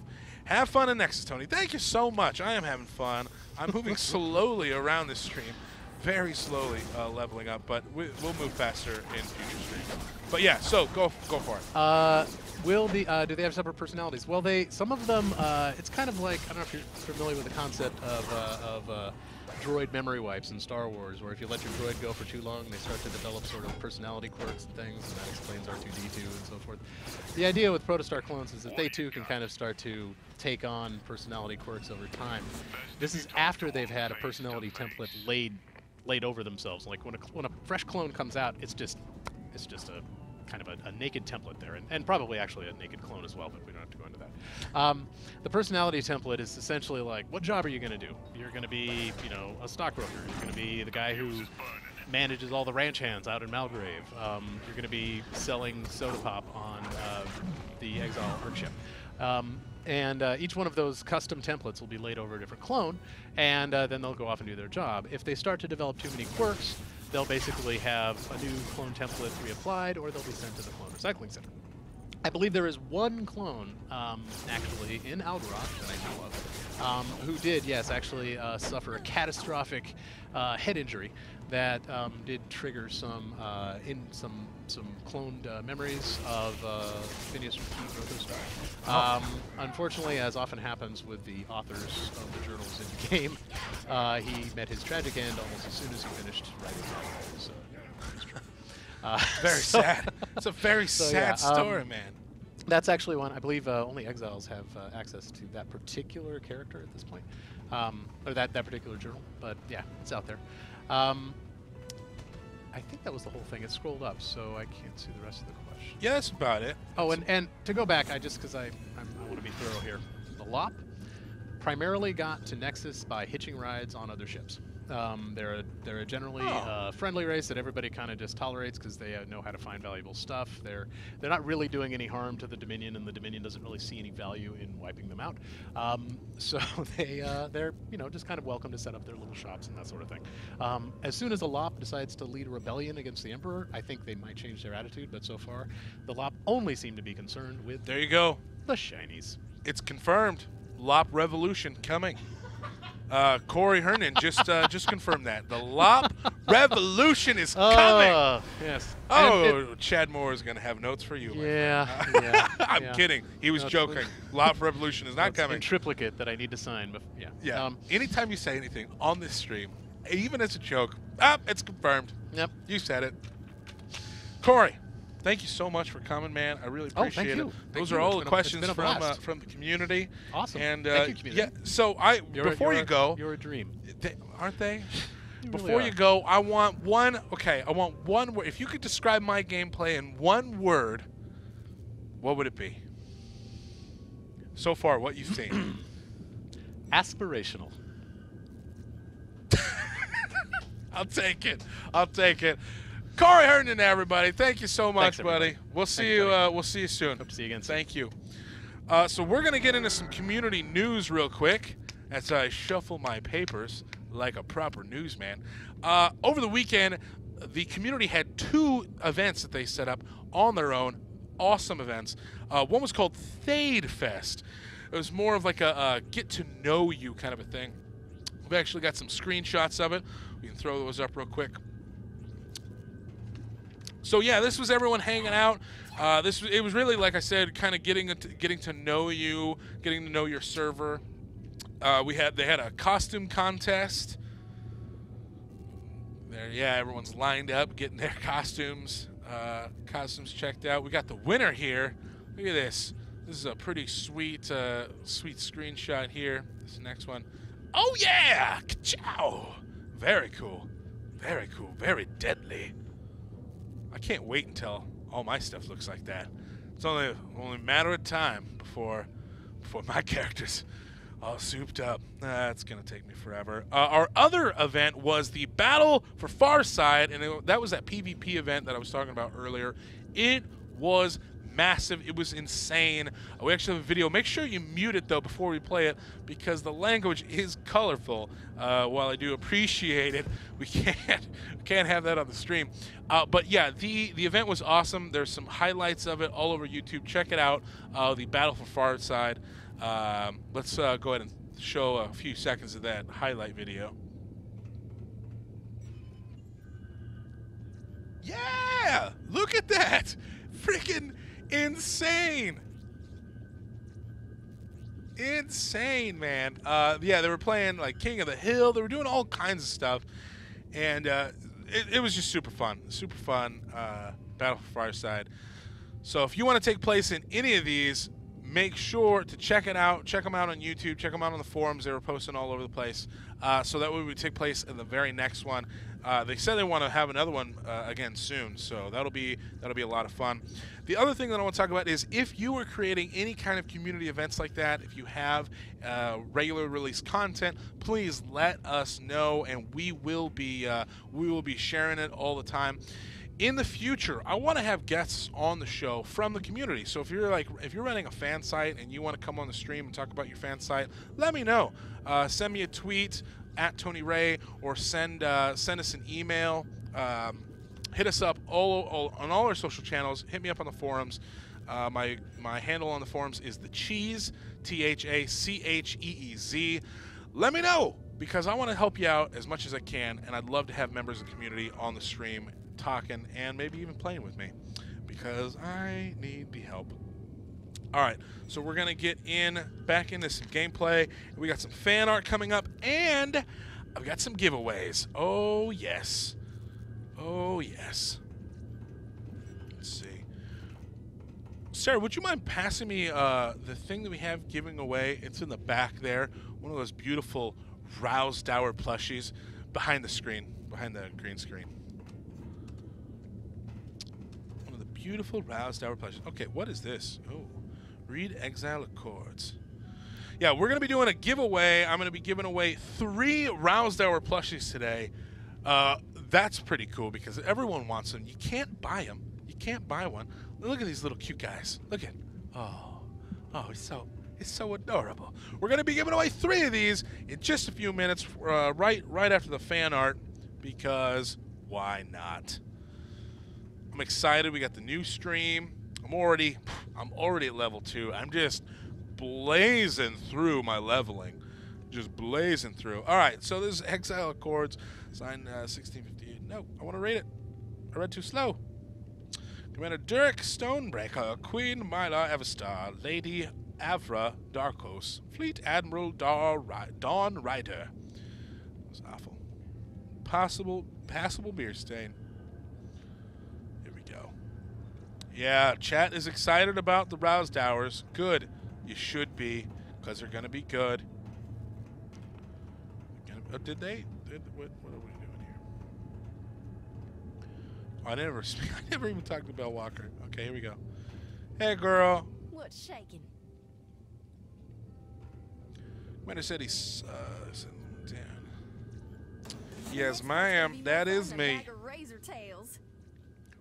S1: Have fun in Nexus, Tony. Thank you so much. I am having fun. I'm moving slowly around this stream, very slowly uh, leveling up, but we, we'll move faster in future streams. But yeah, so go go for it.
S5: Uh, will the uh, do they have separate personalities? Well, they some of them. Uh, it's kind of like I don't know if you're familiar with the concept of uh, of uh, droid memory wipes in Star Wars, where if you let your droid go for too long, they start to develop sort of personality quirks and things, and that explains R2D2 and so forth. The idea with Protostar clones is that they too can kind of start to take on personality quirks over time. This is after they've had a personality template laid laid over themselves. Like when a, when a fresh clone comes out, it's just it's just a kind of a, a naked template there, and, and probably actually a naked clone as well, but we don't have to go into that. Um, the personality template is essentially like, what job are you going to do? You're going to be, you know, a stockbroker. You're going to be the guy who manages all the ranch hands out in Malgrave. Um, you're going to be selling soda pop on uh, the Exile Arc ship. Um, and uh, each one of those custom templates will be laid over a different clone, and uh, then they'll go off and do their job. If they start to develop too many quirks, they'll basically have a new clone template reapplied, or they'll be sent to the clone recycling center. I believe there is one clone, um, actually, in Algoroc that I know of, um, who did, yes, actually uh, suffer a catastrophic uh, head injury that um, did trigger some uh, in some some cloned uh, memories of uh, Phineas Repeat Rotostar. Um, unfortunately, as often happens with the authors of the journals in the game, uh, he met his tragic end almost as soon as he finished writing his, uh, his. Uh,
S1: Very
S5: so-
S1: sad. It's a very
S5: So,
S1: sad
S5: yeah, um,
S1: story, man.
S5: That's actually one. I believe uh, only exiles have uh, access to that particular character at this point, um, or that that particular journal. But yeah, it's out there. Um, I think that was the whole thing. It scrolled up, so I can't see the rest of the question.
S1: Yeah, that's about it.
S5: Oh, and, and to go back, I just because I I'm, I want to be thorough here. The Lopp primarily got to Nexus by hitching rides on other ships. Um, they're a, they're a generally
S1: Oh.
S5: uh, friendly race that everybody kind of just tolerates because they uh, know how to find valuable stuff. They're they're not really doing any harm to the Dominion, and the Dominion doesn't really see any value in wiping them out. Um, so they uh, they're you know just kind of welcome to set up their little shops and that sort of thing. Um, as soon as the Lopp decides to lead a rebellion against the Emperor, I think they might change their attitude. But so far, the Lopp only seem to be concerned with
S1: There you go.
S5: the shinies.
S1: It's confirmed. Lopp Revolution coming. Uh, Cory Herndon just uh, just confirmed that the Lopp Revolution is coming.
S5: Oh, yes.
S1: Oh,
S5: it-
S1: Chad Moore is going to have notes for you.
S5: yeah, yeah.
S1: I'm
S5: yeah.
S1: kidding. He was
S5: No,
S1: joking. Lopp Revolution is not
S5: It's in
S1: coming.
S5: triplicate that I need to sign. But yeah.
S1: Yeah.
S5: Um,
S1: Anytime you say anything on this stream, even as a joke, ah, it's confirmed.
S5: yep.
S1: You said it. Cory, thank you so much for coming, man. I really
S5: Oh,
S1: appreciate
S5: thank
S1: it.
S5: Thank
S1: Those
S5: you.
S1: are all
S5: been
S1: the questions
S5: a
S1: from uh, from the community.
S5: Awesome.
S1: And
S5: Thank
S1: uh,
S5: you, community.
S1: yeah, so I
S5: You're a-
S1: before
S5: you're
S1: you
S5: a-
S1: go,
S5: you're a dream.
S1: they, aren't they?
S5: You
S1: Before
S5: really
S1: you go, I want one. Okay, I want one word. If you could describe my gameplay in one word, what would it be? So far, what you've seen.
S5: Aspirational.
S1: I'll take it. I'll take it. Cory Herndon, everybody. Thank you so much,
S5: Thanks,
S1: buddy. We'll see
S5: Thanks,
S1: you. Uh, we'll see you soon.
S5: Hope to see you again soon.
S1: Thank you. Uh, so we're gonna get into some community news real quick as I shuffle my papers like a proper newsman. Uh, over the weekend, the community had two events that they set up on their own. Awesome events. Uh, one was called Thayd Fest. It was more of like a, a get to know you kind of a thing. We've actually got some screenshots of it. We can throw those up real quick. So yeah, this was everyone hanging out. Uh, this it was really like I said, kind of getting to, getting to know you, getting to know your server. Uh, we had they had a costume contest. There, yeah, everyone's lined up, getting their costumes uh, costumes checked out. We got the winner here. Look at this. This is a pretty sweet uh, sweet screenshot here. This next one. Oh yeah, ciao. Very cool, very cool, very deadly. I can't wait until all my stuff looks like that. It's only only a matter of time before before my characters all souped up. That's gonna take me forever. Uh, our other event was the Battle for Farside, and it, that was that PvP event that I was talking about earlier. It was massive. It was insane. We actually have a video. Make sure you mute it though before we play it because the language is colorful. Uh, while I do appreciate it, we can't can't have that on the stream. Uh, but yeah, the the event was awesome. There's some highlights of it all over YouTube. Check it out. Uh, the Battle for Farside. Um, let's uh, go ahead and show a few seconds of that highlight video. Yeah! Look at that! Freaking insane! Insane, man. Uh, yeah, they were playing like King of the Hill. They were doing all kinds of stuff, and uh, it, it was just super fun. Super fun. Uh, Battle for Farside. So if you want to take place in any of these, make sure to check it out. Check them out on YouTube. Check them out on the forums. They were posting all over the place. Uh, so that way we take place in the very next one. Uh, they said they want to have another one uh, again soon, so that'll be that'll be a lot of fun. The other thing that I want to talk about is if you are creating any kind of community events like that, if you have uh, regular release content, please let us know, and we will be uh, we will be sharing it all the time. In the future i want to have guests on the show from the community. So if you're like if you're running a fan site and you want to come on the stream and talk about your fan site let me know. Uh, send me a tweet at tony ray or send uh, send us an email um, hit us up all, all on all our social channels hit me up on the forums uh, my my handle on the forums is the cheese t-h-a-c-h-e-e-z let me know because i want to help you out as much as i can and i'd love to have members of the community on the stream talking and maybe even playing with me because I need the help. All right, so we're gonna get in back into some gameplay. We got some fan art coming up, and I've got some giveaways. Oh yes, oh yes. Let's see. Sarah, would you mind passing me uh, the thing that we have giving away? It's in the back there. One of those beautiful Rowsdower plushies behind the screen, behind the green screen. One of the beautiful Rowsdower plushies. Okay, what is this? Oh, read Exile Accords. Yeah, we're gonna be doing a giveaway. I'm gonna be giving away three Rowsdower plushies today. Uh, that's pretty cool because everyone wants them. You can't buy them. You can't buy one. Look at these little cute guys. Look at. Oh, oh, he's so it's so adorable. We're gonna be giving away three of these in just a few minutes, uh, right right after the fan art, because why not? I'm excited. We got the new stream. I'm already I'm already at level two. I'm just blazing through my leveling, just blazing through. All right, so this is Exile Accords, signed uh, 1658. No, I want to read it. I read too slow. Commander Dirk Stonebreaker, Queen Myala Everstar, Lady Avra Darkos, Fleet Admiral Dar Dawn Rider. That was awful. Possible, passable beer stain. Here we go. Yeah, chat is excited about the Rowsdowers. Good. You should be, because they're going to be good. Oh, did they? Did, what, what are we doing here? I never, I never even talked to Bell Walker. Okay, here we go. Hey, girl.
S6: What's shaking?
S1: Commander said he's uh, down. Yes, ma'am. That is me.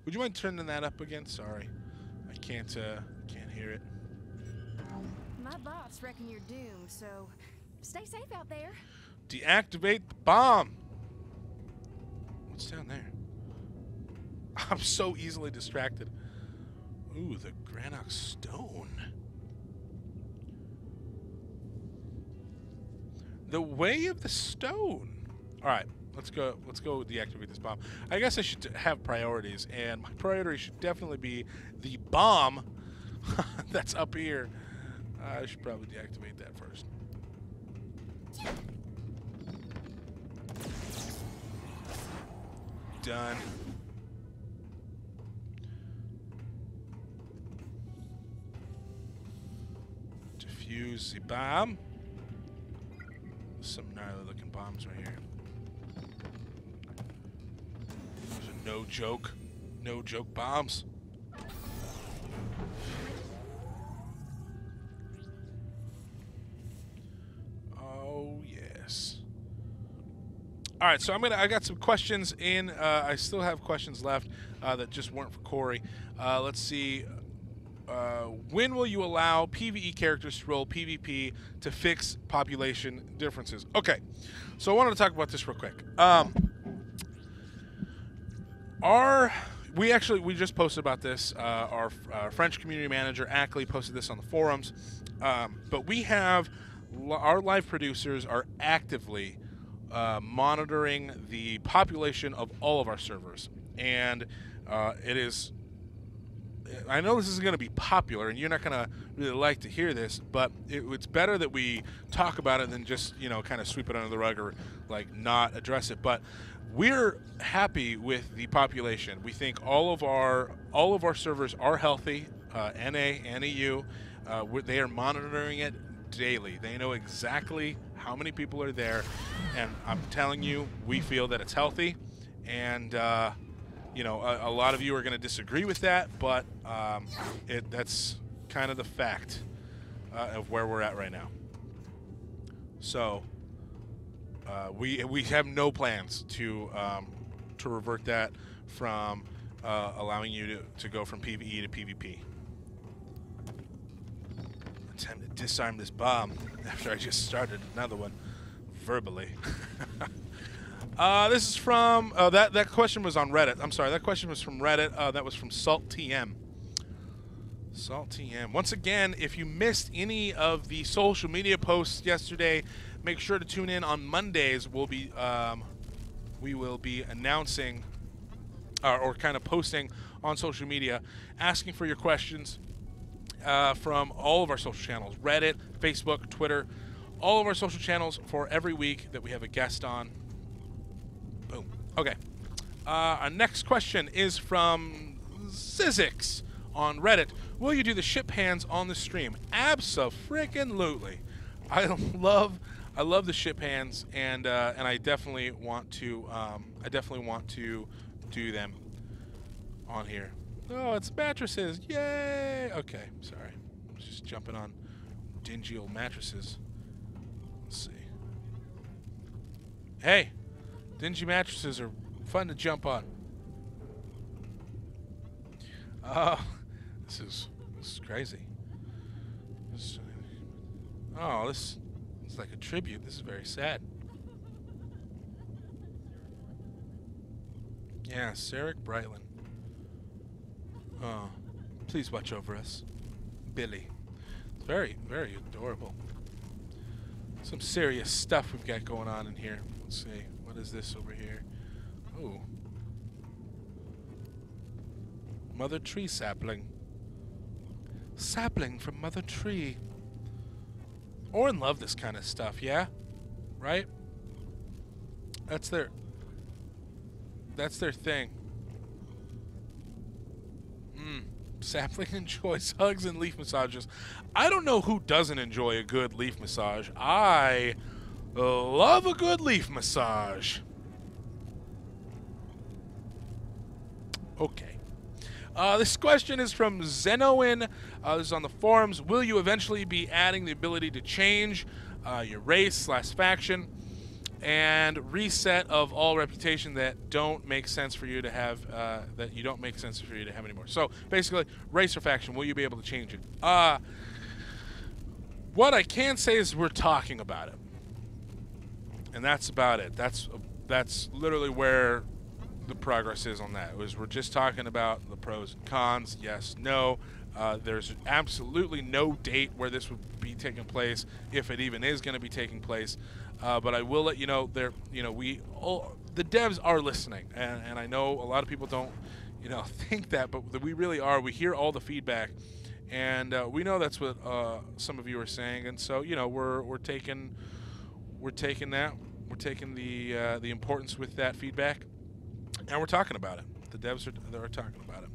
S1: Would you mind turning that up again? Sorry, I can't uh, can't hear it.
S6: My boss reckon you're doomed, so stay safe out there.
S1: Deactivate the bomb. What's down there? I'm so easily distracted. Ooh, the Granok Stone. The Way of the Stone. All right, let's go. Let's go deactivate this bomb. I guess I should have priorities, and my priority should definitely be the bomb that's up here. I should probably deactivate that first. Done. Defuse the bomb. Some gnarly looking bombs right here. Those are no joke, no joke bombs. Oh yes. All right, so I'm gonna. I got some questions in. Uh, I still have questions left uh, that just weren't for Cory. Uh, let's see. Uh, when will you allow PVE characters to roll PvP to fix population differences? Okay, so I wanted to talk about this real quick. Um, our we actually we just posted about this. Uh, our uh, French community manager Ackley posted this on the forums. Um, but we have our live producers are actively uh, monitoring the population of all of our servers, and uh, it is. I know this isn't going to be popular, and you're not going to really like to hear this, but it, it's better that we talk about it than just you know kind of sweep it under the rug or like not address it. But we're happy with the population. We think all of our all of our servers are healthy. Uh, NA, NEU, uh, they are monitoring it daily. They know exactly how many people are there, and I'm telling you, we feel that it's healthy. And uh, you know, a, a lot of you are going to disagree with that, but um, it that's kind of the fact uh, of where we're at right now. So uh, we we have no plans to um, to revert that from uh, allowing you to, to go from PVE to PvP. Time to disarm this bomb after I just started another one verbally. uh, this is from uh, that that question was on Reddit. I'm sorry, that question was from Reddit. Uh, that was from Salt TM. Salt TM. Once again, if you missed any of the social media posts yesterday, make sure to tune in on Mondays. We'll be um, we will be announcing or kind of posting on social media, asking for your questions uh, from all of our social channels Reddit, Facebook, Twitter, all of our social channels for every week that we have a guest on. Okay. Uh, our next question is from Zizix on Reddit. Will you do the ship hands on the stream? Absolutely. I love I love the ship hands and uh, and I definitely want to um, I definitely want to do them on here. Oh, it's mattresses! Yay! Okay, sorry. I was just jumping on dingy old mattresses. Let's see. Hey, dingy mattresses are fun to jump on. Oh, this is this is crazy. This, oh, this is like a tribute. This is very sad. Yeah, Sarek Brightland. Oh, please watch over us. Billy. It's very, very adorable. Some serious stuff we've got going on in here. Let's see. What is this over here? Oh. Mother Tree sapling. Sapling from Mother Tree. Aurin love this kind of stuff, yeah? Right? That's their that's their thing. Mm. Sapling enjoys hugs and leaf massages. I don't know who doesn't enjoy a good leaf massage. I love a good leaf massage. Okay. Uh, this question is from Zenoin. Uh, this is on the forums. Will you eventually be adding the ability to change uh, your race slash faction? and reset of all reputation that don't make sense for you to have uh, that you don't make sense for you to have anymore. So basically, race or faction, will you be able to change it? Uh, what I can say is we're talking about it, and that's about it. That's that's literally where the progress is on that. Was we're just talking about the pros and cons. Yes, no. Uh, there's absolutely no date where this would be taking place, if it even is going to be taking place. Uh, but I will let you know there. You know, we all, the devs are listening, and, and I know a lot of people don't, you know, think that, but we really are. We hear all the feedback, and uh, we know that's what uh, some of you are saying, and so you know we're we're taking we're taking that we're taking the uh, the importance with that feedback, and we're talking about it. The devs are they're talking about it.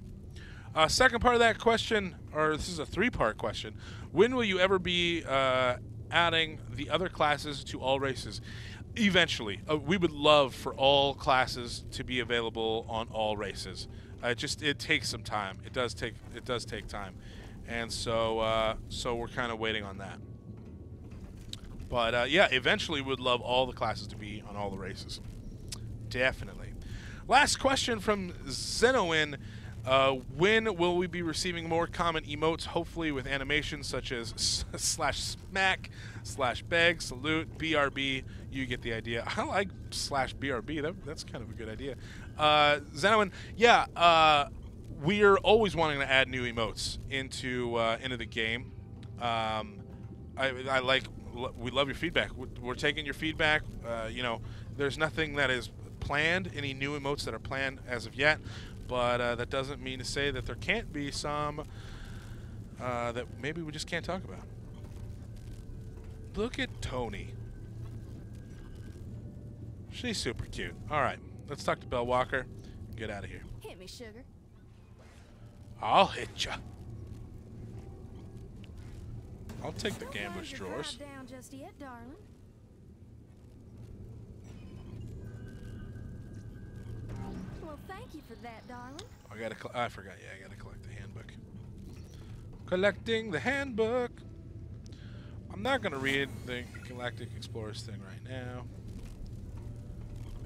S1: Uh, second part of that question, or this is a three-part question: When will you ever be uh, adding the other classes to all races? Eventually, uh, we would love for all classes to be available on all races. Uh, it just it takes some time. It does take it does take time, and so uh, so we're kind of waiting on that. But uh, yeah, eventually we'd love all the classes to be on all the races. Definitely. Last question from Zenowin. Uh, when will we be receiving more common emotes, hopefully with animations such as slash smack, slash beg, salute, BRB? You get the idea. I like slash BRB. That, that's kind of a good idea. Uh, yeah, uh, we are always wanting to add new emotes into uh, into the game. Um, I, I like we love your feedback. We're, we're taking your feedback. Uh, you know, there's nothing that is planned, any new emotes that are planned as of yet, but uh, that doesn't mean to say that there can't be some uh, that maybe we just can't talk about. Look at Tony. She's super cute. All right, let's talk to Bell Walker. Get out of here.
S6: Hit me, sugar.
S1: I'll hit ya. I'll take the gambler's drawers.
S6: down just yet, darling. Well, thank you for that, darling.
S1: I gotta. I forgot. Yeah, I gotta collect the handbook. Collecting the handbook. I'm not gonna read the Galactic Explorers thing right now.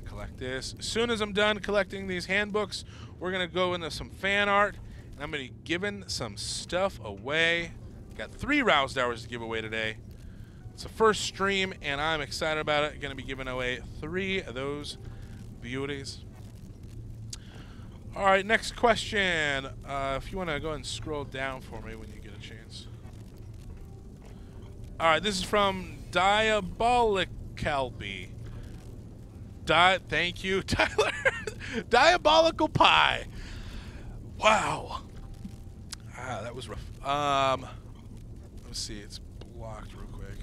S1: Collect this. As soon as I'm done collecting these handbooks, we're gonna go into some fan art, and I'm gonna be giving some stuff away. Got three Rowsdowers to give away today. It's the first stream, and I'm excited about it. Gonna be giving away three of those beauties. All right, next question. Uh, if you want to go and scroll down for me when you get a chance. All right, this is from Diabolicalby. Di- thank you, Tyler. Diabolical Pie. Wow. Ah, that was rough. Um, let's see. It's blocked real quick.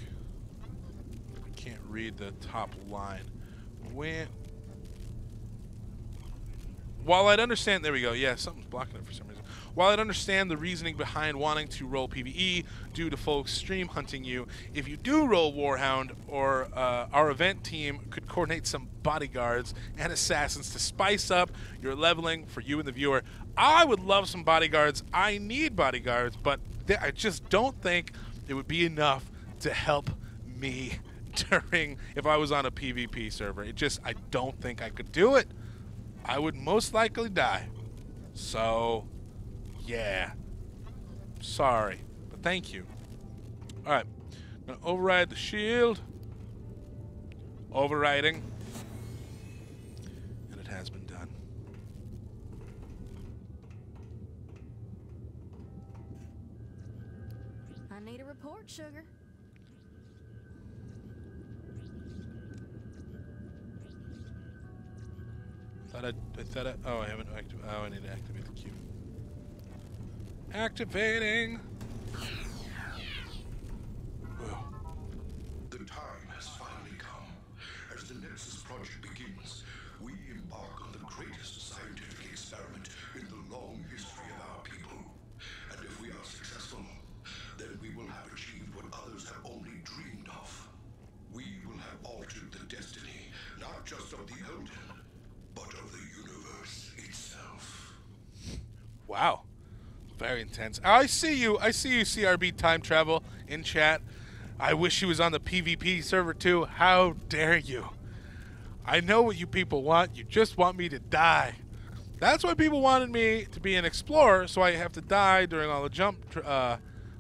S1: I can't read the top line. When while I'd understand, there we go. Yeah, something's blocking it for some reason. While I'd understand the reasoning behind wanting to roll PVE due to folks stream hunting you, if you do roll Warhound, or uh, our event team could coordinate some bodyguards and assassins to spice up your leveling for you and the viewer. I would love some bodyguards. I need bodyguards, but I just don't think it would be enough to help me during if I was on a PvP server. It just I don't think I could do it. I would most likely die. So, yeah. Sorry, but thank you. All right, gonna override the shield. Overriding, and it has been done.
S6: I need a sugar.
S1: Thought I, I thought I. Oh, I haven't active. Oh, I need to activate the queue. Activating. Whoa.
S2: The time has finally come. As the Nexus project begins, we embark on the greatest scientific experiment in the long history of our people. And if we are successful, then we will have achieved what others have only dreamed of. We will have altered the destiny, not just of the Eldan, but of the universe itself.
S1: Wow. Very intense. I see you. I see you, CRB Time Travel, in chat. I wish he was on the PvP server too. How dare you? I know what you people want. You just want me to die. That's why people wanted me to be an explorer, so I have to die during all the jump uh,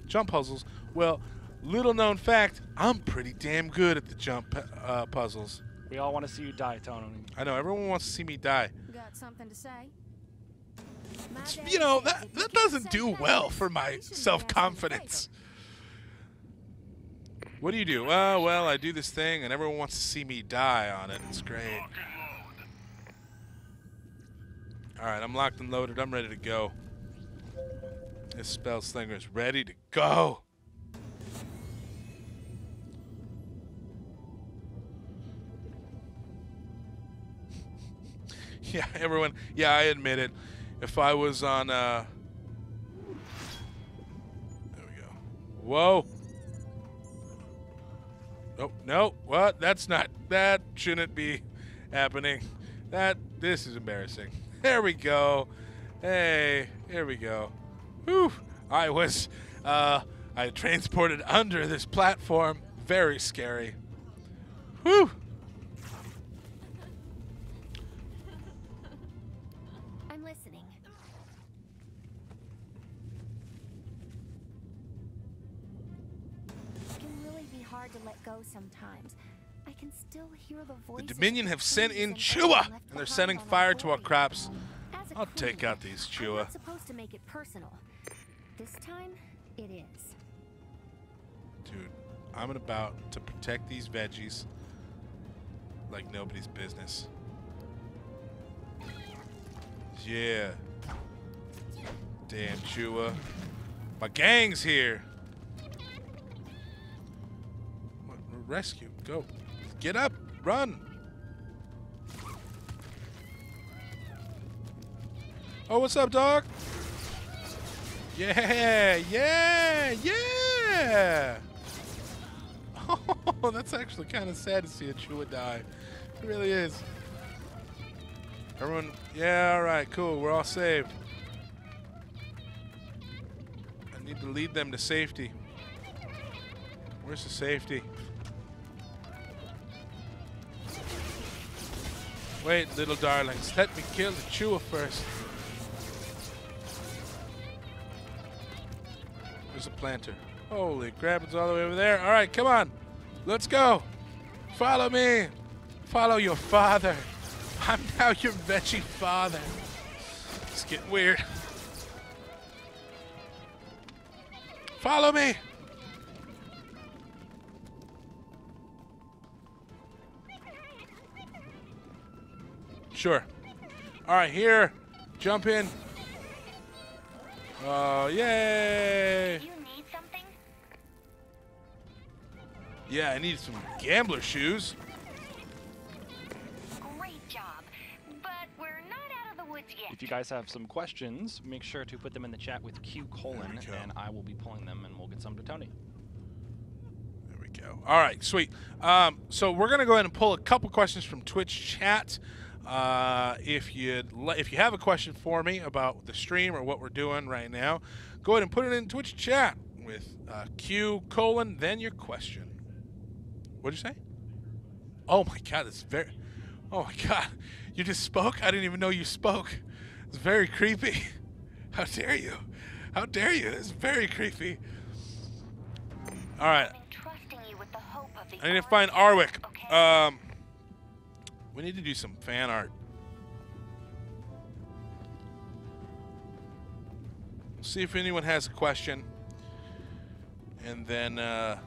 S1: jump puzzles. Well, little known fact, I'm pretty damn good at the jump uh, puzzles.
S7: We all want to see you die, Tony.
S1: I know everyone wants to see me die.
S6: Got something to say?
S1: You know that that doesn't do well for my
S6: you shouldn't be
S1: self confidence. What do you do? Uh, well, I do this thing, and everyone wants to see me die on it. It's great. All right, I'm locked and loaded. I'm ready to go. This spell slinger is ready to go. yeah, everyone. Yeah, I admit it. If I was on, uh, there we go. Whoa. Oh no! What? That's not. That shouldn't be happening. That this is embarrassing. There we go. Hey, here we go. Whew. I was, uh, I transported under this platform. Very scary. Whew.
S6: The
S1: Dominion have sent in Chua, and they're setting fire to our crops. I'll take out these
S6: I'm
S1: Chua.
S6: supposed to make it personal. This time, it is.
S1: Dude, I'm about to protect these veggies like nobody's business. Yeah. Damn Chua. My gang's here. Rescue. Go. Get up. Run. Oh, what's up, dog? Yeah, yeah, yeah. Oh, that's actually kind of sad to see a Chua die. It really is. Everyone, yeah, all right, cool. We're all saved. I need to lead them to safety. Where's the safety? Wait, little darlings, let me kill the Chua first. There's a planter. Holy crap, it's all the way over there. All right, come on. Let's go. Follow me. Follow your father. I'm now your veggie father. It's getting weird. Follow me. Sure. All right, here. Jump in. Oh, yay.
S8: You need something?
S1: Yeah, I need some gambler shoes.
S8: Great job. But we're not out of the woods yet.
S7: If you guys have some questions, make sure to put them in the chat with Q colon, and I will be pulling them, and we'll get some to Tony.
S1: There we go. All right, sweet. Um, so we're gonna go ahead and pull a couple questions from Twitch chat. Uh, if you if you have a question for me about the stream or what we're doing right now, go ahead and put it in Twitch chat with uh, Q colon then your question. What'd you say? Oh my God, it's very. Oh my God, you just spoke. I didn't even know you spoke. It's very creepy. How dare you? How dare you? It's very creepy. All right.
S8: I'm entrusting you with the hope of the
S1: I need to find Arwick.
S8: Okay?
S1: Um, we need to do some fan art. See if anyone has a question, and then uh,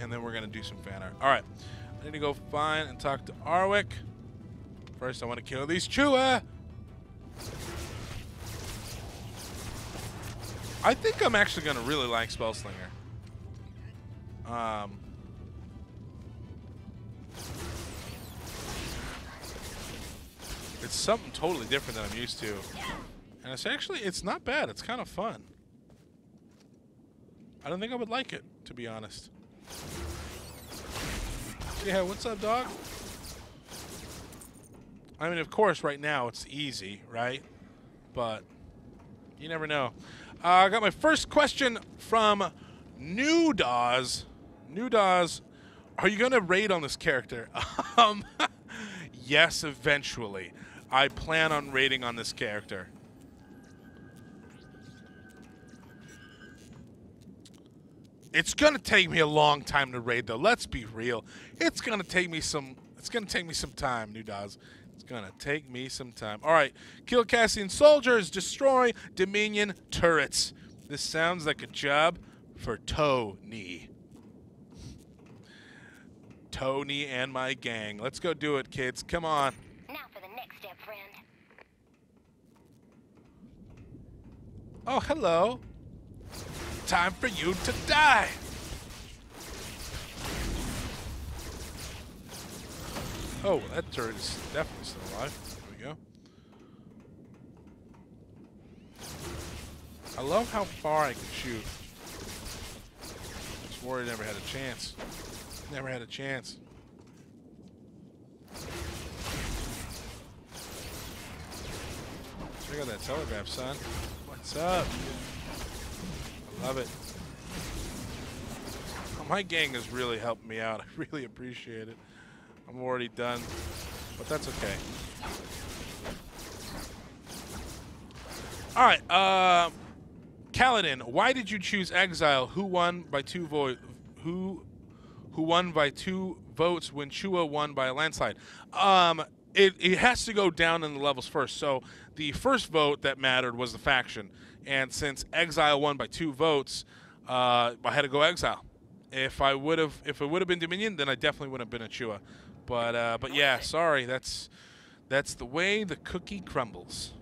S1: and then we're gonna do some fan art. All right, I need to go find and talk to Arwick. First, I want to kill these Chua. I think I'm actually gonna really like Spellslinger. Um, it's something totally different than I'm used to, and it's actually it's not bad. It's kind of fun. I don't think I would like it, to be honest. Yeah, what's up, dog? I mean, of course, right now it's easy, right? But you never know. Uh, I got my first question from New Dawes. New Dawes Are you gonna raid on this character? Um, yes, eventually. I plan on raiding on this character. It's gonna take me a long time to raid, though. Let's be real. It's gonna take me some. It's gonna take me some time, new Daz. It's gonna take me some time. All right, kill Cassian soldiers, destroy Dominion turrets. This sounds like a job for Tony. Tony and my gang. Let's go do it, kids. Come on.
S8: Now for the next step, friend.
S1: Oh, hello. Time for you to die. Oh, that turret is definitely still alive. There we go. I love how far I can shoot. Worried I never had a chance. Never had a chance. Check out that telegraph, son. What's up? I love it. My gang has really helped me out. I really appreciate it. I'm already done, but that's okay. All right, uh, Kaladin, why did you choose Exile? Who won by two vote? Who, who won by two votes when Chua won by a landslide? Um, it, it has to go down in the levels first. So the first vote that mattered was the faction, and since Exile won by two votes, uh, I had to go Exile. If I would have, if it would have been Dominion, then I definitely would have been a Chua. But uh, but yeah, sorry, that's that's the way the cookie crumbles.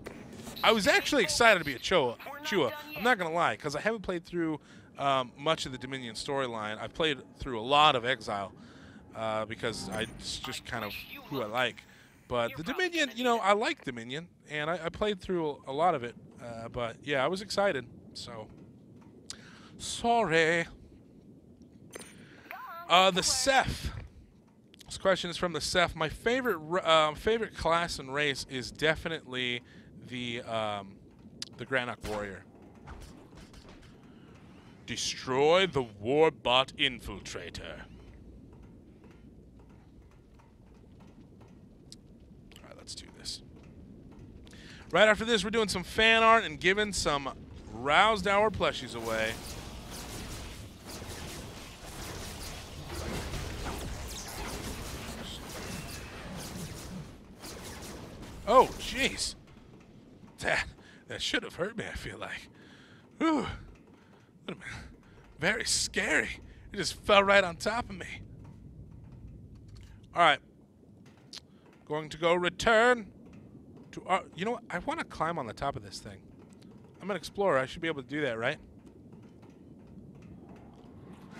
S1: I was actually excited to be a Chua. Chua. I'm not gonna lie, because I haven't played through um, much of the Dominion storyline. I've played through a lot of Exile uh, because I, it's just kind of who I like. But the Dominion, you know, I like Dominion, and I, I played through a, a lot of it. Uh, but yeah, I was excited. So sorry. Uh, the Ceph. This question is from the Ceph. My favorite uh, favorite class and race is definitely the um, the Granok Warrior. Destroy the Warbot Infiltrator. All right, let's do this. Right after this, we're doing some fan art and giving some Rowsdower plushies away. Oh, jeez. That that should have hurt me, I feel like. Whew. Very scary. It just fell right on top of me. Alright. Going to go return to our you know what? I want to climb on the top of this thing. I'm an explorer. I should be able to do that, right?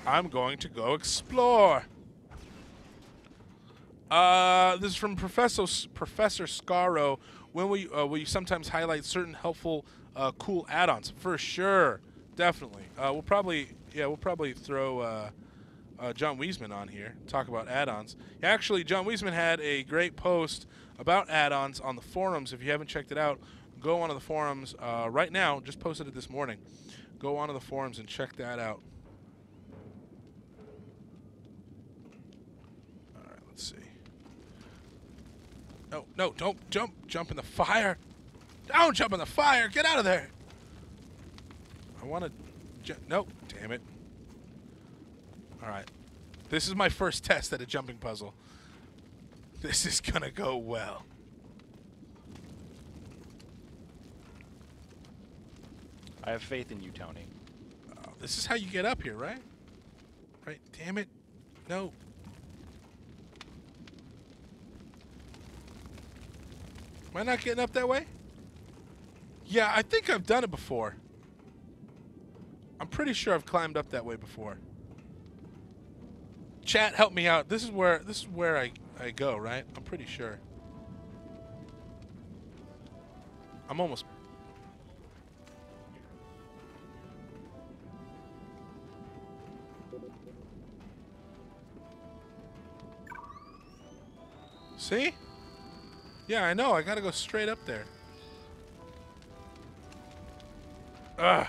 S1: I'm going to go explore. Uh, this is from Professor Professor Scaro. When will you, uh, will you sometimes highlight certain helpful, uh, cool add-ons? For sure, definitely. Uh, we'll probably yeah we'll probably throw uh, uh, John Wiesman on here talk about add-ons. Actually, John Wiesman had a great post about add-ons on the forums. If you haven't checked it out, go onto the forums uh, right now. Just posted it this morning. Go onto the forums and check that out. All right, let's see. No, no, don't jump. Jump in the fire. Don't jump in the fire. Get out of there. I want to. Nope. Damn it. All right. This is my first test at a jumping puzzle. This is going to go well.
S7: I have faith in you, Tony.
S1: Oh, this is how you get up here, right? Right. Damn it. No. Am I not getting up that way? Yeah, I think I've done it before. I'm pretty sure I've climbed up that way before. Chat, help me out. This is where this is where I, I go, right? I'm pretty sure. I'm almost See? Yeah, I know. I gotta go straight up there. Ugh.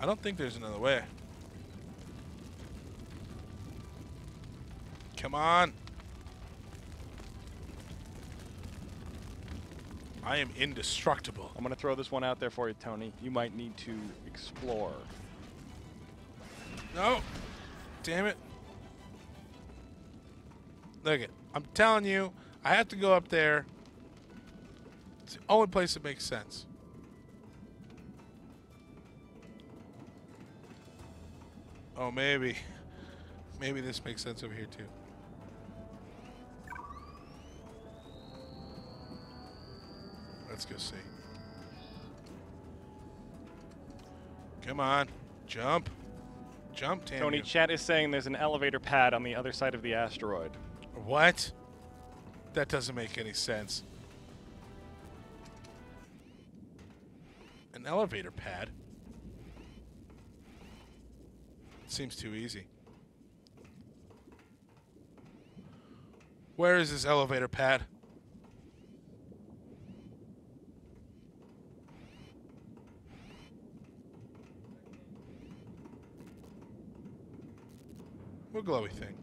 S1: I don't think there's another way. Come on. I am indestructible.
S7: I'm gonna throw this one out there for you, Tony. You might need to explore.
S1: No. Damn it. Look it. I'm telling you, I have to go up there. It's the only place that makes sense. Oh, maybe. Maybe this makes sense over here, too. Let's go see. Come on. Jump. Jump, Tammy.
S7: Tony, chat is saying there's an elevator pad on the other side of the asteroid.
S1: What? That doesn't make any sense. An elevator pad? Seems too easy. Where is this elevator pad? What glowy thing?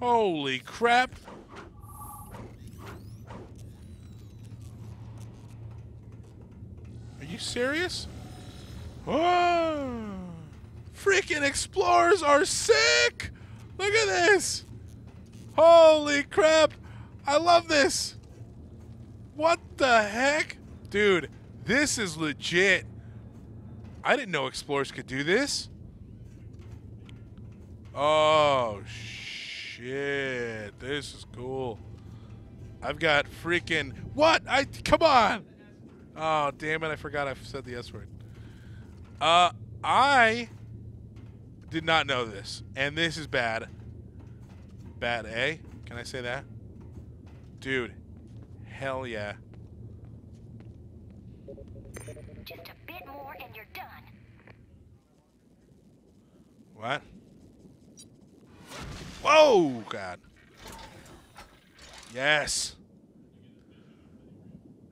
S1: Holy crap! Are you serious? Whoa! Freaking explorers are sick! Look at this! Holy crap! I love this! What the heck? Dude, this is legit. I didn't know explorers could do this. Oh, shit. This is cool. I've got freaking. What? I. Come on! Oh, damn it. I forgot I said the S word. Uh, I did not know this. And this is bad. Bad, eh? Can I say that? Dude. Hell yeah.
S8: Just a bit more and you're done.
S1: What? Whoa, God. Yes.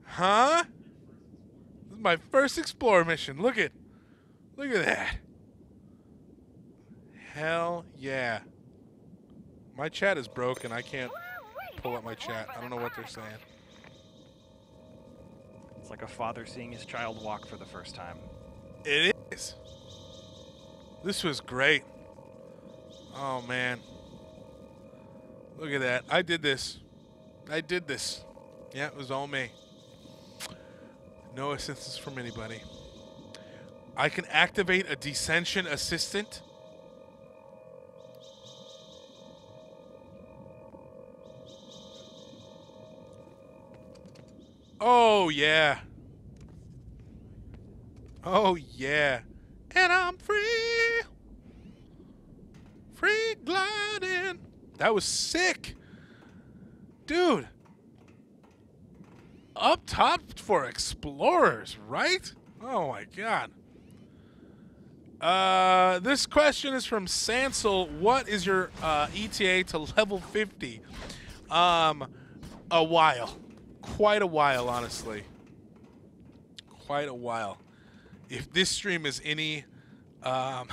S1: Huh? This is my first explorer mission. Look at, look at that. Hell yeah. My chat is broken. I can't pull up my chat. I don't know what they're saying.
S7: It's like a father seeing his child walk for the first time.
S1: It is. This was great. Oh man. Look at that. I did this. I did this. Yeah, it was all me. No assistance from anybody. I can activate a descension assistant. Oh yeah. Oh yeah. And I'm free. Gliding. That was sick. Dude. Up top for explorers, right? Oh my god. Uh, this question is from Sansel. What is your uh, ETA to level 50? Um, a while. Quite a while, honestly. Quite a while. If this stream is any um,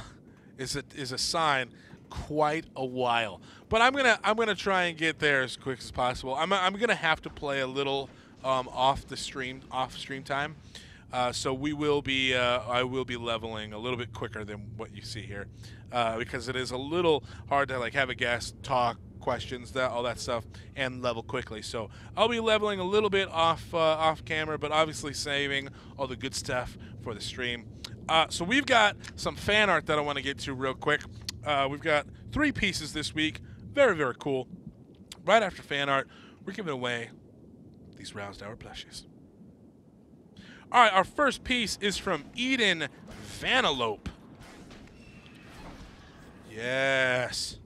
S1: is a is a sign, quite a while. But I'm gonna I'm gonna try and get there as quick as possible. I'm I'm gonna have to play a little um, off the stream off stream time. Uh, so we will be uh, I will be leveling a little bit quicker than what you see here uh, because it is a little hard to like have a guest talk questions that all that stuff and level quickly so I'll be leveling a little bit off uh, off camera but obviously saving all the good stuff for the stream uh, so we've got some fan art that I want to get to real quick uh, we've got three pieces this week very very cool right after fan art we're giving away these Rowsdower plushies all right, our first piece is from Eden Vanellope. Yes.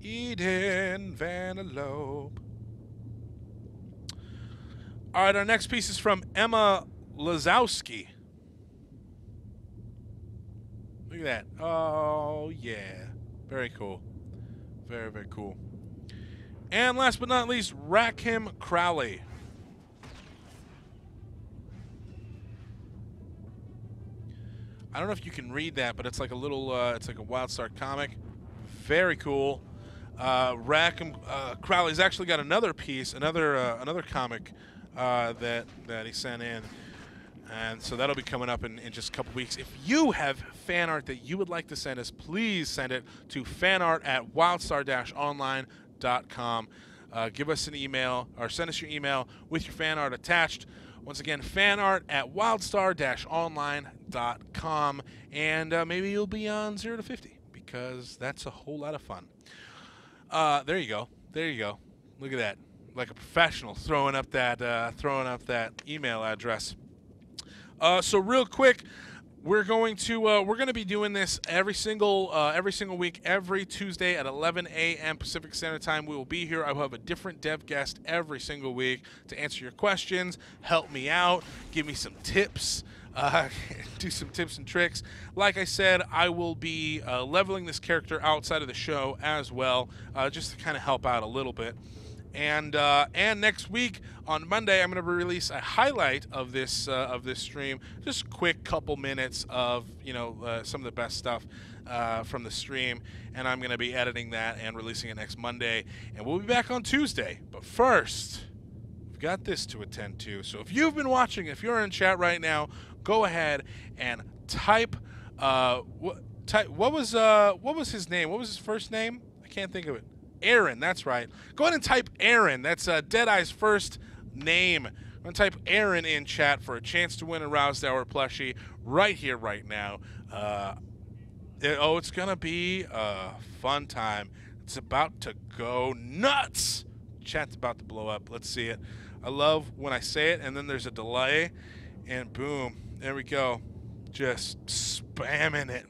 S1: Eden Vanellope. All right, our next piece is from Emma Lazowski. Look at that. Oh, yeah. Very cool. Very, very cool. And last but not least, Rackham Crowley. I don't know if you can read that, but it's like a little, uh, it's like a WildStar comic. Very cool. Uh, Rackham uh, Crowley's actually got another piece, another uh, another comic uh, that that he sent in, and so that'll be coming up in, in just a couple weeks. If you have fan art that you would like to send us, please send it to fanart at wildstar-online.com. Uh, give us an email or send us your email with your fan art attached. Once again, fanart at wildstar-online.com, and uh, maybe you'll be on zero to fifty because that's a whole lot of fun. Uh, there you go. There you go. Look at that. Like a professional throwing up that uh, throwing up that email address. Uh, so real quick, we're going to uh, we're going to be doing this every single uh, every single week, every Tuesday at 11 a.m. Pacific Standard Time. We will be here. I will have a different dev guest every single week to answer your questions, help me out, give me some tips. Uh, do some tips and tricks. Like I said, I will be uh, leveling this character outside of the show as well, uh, just to kind of help out a little bit. And uh, and next week on Monday, I'm going to release a highlight of this uh, of this stream, just quick couple minutes of you know uh, some of the best stuff uh, from the stream, and I'm going to be editing that and releasing it next Monday. And we'll be back on Tuesday. But first, we've got this to attend to. So if you've been watching, if you're in chat right now, go ahead and type. Uh, what type? What was uh what was his name? What was his first name? I can't think of it. Aaron, that's right. Go ahead and type Aaron. That's uh, Deadeye's first name. I'm going to type Aaron in chat for a chance to win a Rowsdower plushie right here, right now. Uh, it- oh, it's going to be a fun time. It's about to go nuts. Chat's about to blow up. Let's see it. I love when I say it and then there's a delay, and boom, there we go. Just spamming it.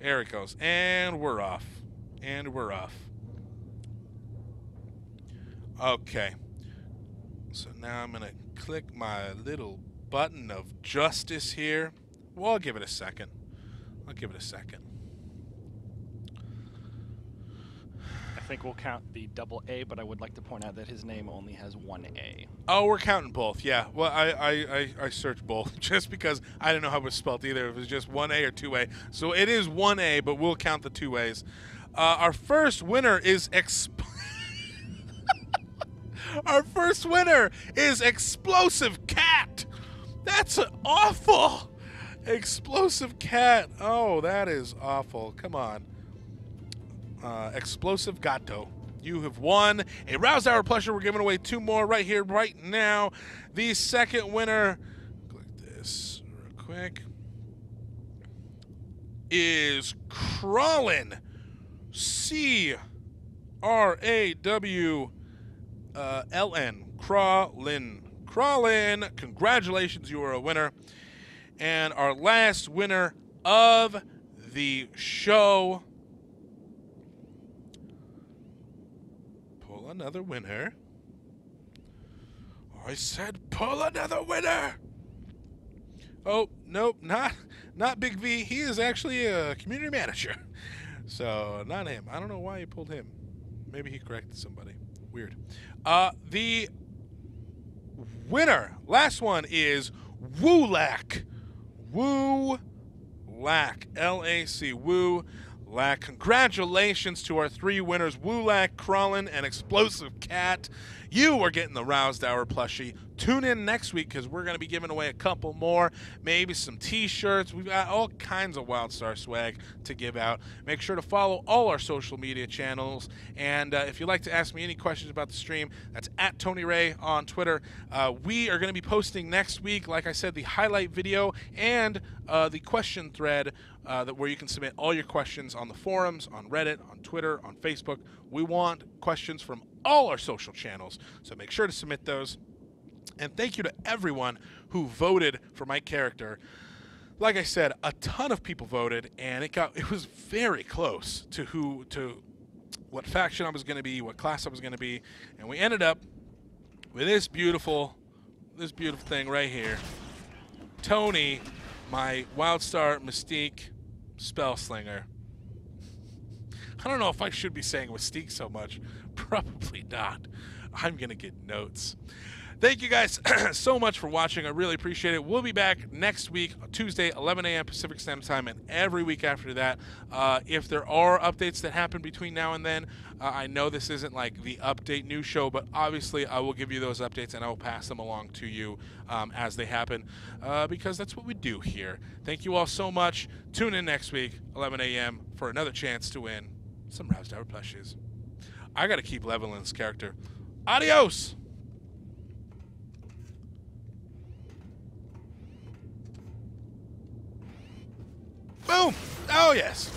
S1: There it goes. And we're off. And we're off. Okay. So now I'm going to click my little button of justice here. Well, I'll give it a second. I'll give it a second.
S7: I think we'll count the double A, but I would like to point out that his name only has one A.
S1: Oh, we're counting both. Yeah. Well, I I, I, I searched both just because I didn't know how it was spelled either. If it was just one A or two A. So it is one A, but we'll count the two A's. Uh, our first winner is exp- Our first winner is Explosive Cat. That's awful. Explosive Cat. Oh, that is awful. Come on. Uh, Explosive Gato. You have won a Rowsdower plushie. We're giving away two more right here, right now. The second winner, click this real quick, is Crawlin. C R A W uh, L N. Crawlin. Crawlin. Congratulations, you are a winner. And our last winner of the show. Pull another winner. I said pull another winner. Oh, nope, not not Big V. He is actually a community manager. So, not him. I don't know why he pulled him. Maybe he corrected somebody. Weird. Uh, the winner, last one is Woolack. Woo Lack. L A C. Woo Lack. Congratulations to our three winners Woolack, Crawlin, and Explosive Cat. You are getting the Rowsdower plushie. Tune in next week because we're going to be giving away a couple more, maybe some t shirts. We've got all kinds of Wild Star swag to give out. Make sure to follow all our social media channels. And uh, if you'd like to ask me any questions about the stream, that's at Tony Ray on Twitter. Uh, we are going to be posting next week, like I said, the highlight video and uh, the question thread uh, that where you can submit all your questions on the forums, on Reddit, on Twitter, on Facebook. We want questions from all our social channels, so make sure to submit those. And thank you to everyone who voted for my character. Like I said, a ton of people voted, and it got it was very close to who to what faction I was going to be, what class I was going to be, and we ended up with this beautiful this beautiful thing right here. Tony, my Wildstar Mystique spell slinger. I don't know if I should be saying Mystique so much. Probably not. I'm going to get notes. Thank you guys so much for watching. I really appreciate it. We'll be back next week, Tuesday, 11 a.m. Pacific Standard Time, and every week after that. Uh, if there are updates that happen between now and then, uh, I know this isn't like the update new show, but obviously I will give you those updates and I will pass them along to you um, as they happen uh, because that's what we do here. Thank you all so much. Tune in next week, 11 a.m., for another chance to win some Rowsdower plushies. I got to keep leveling this character. Adios! Boom! Oh, yes.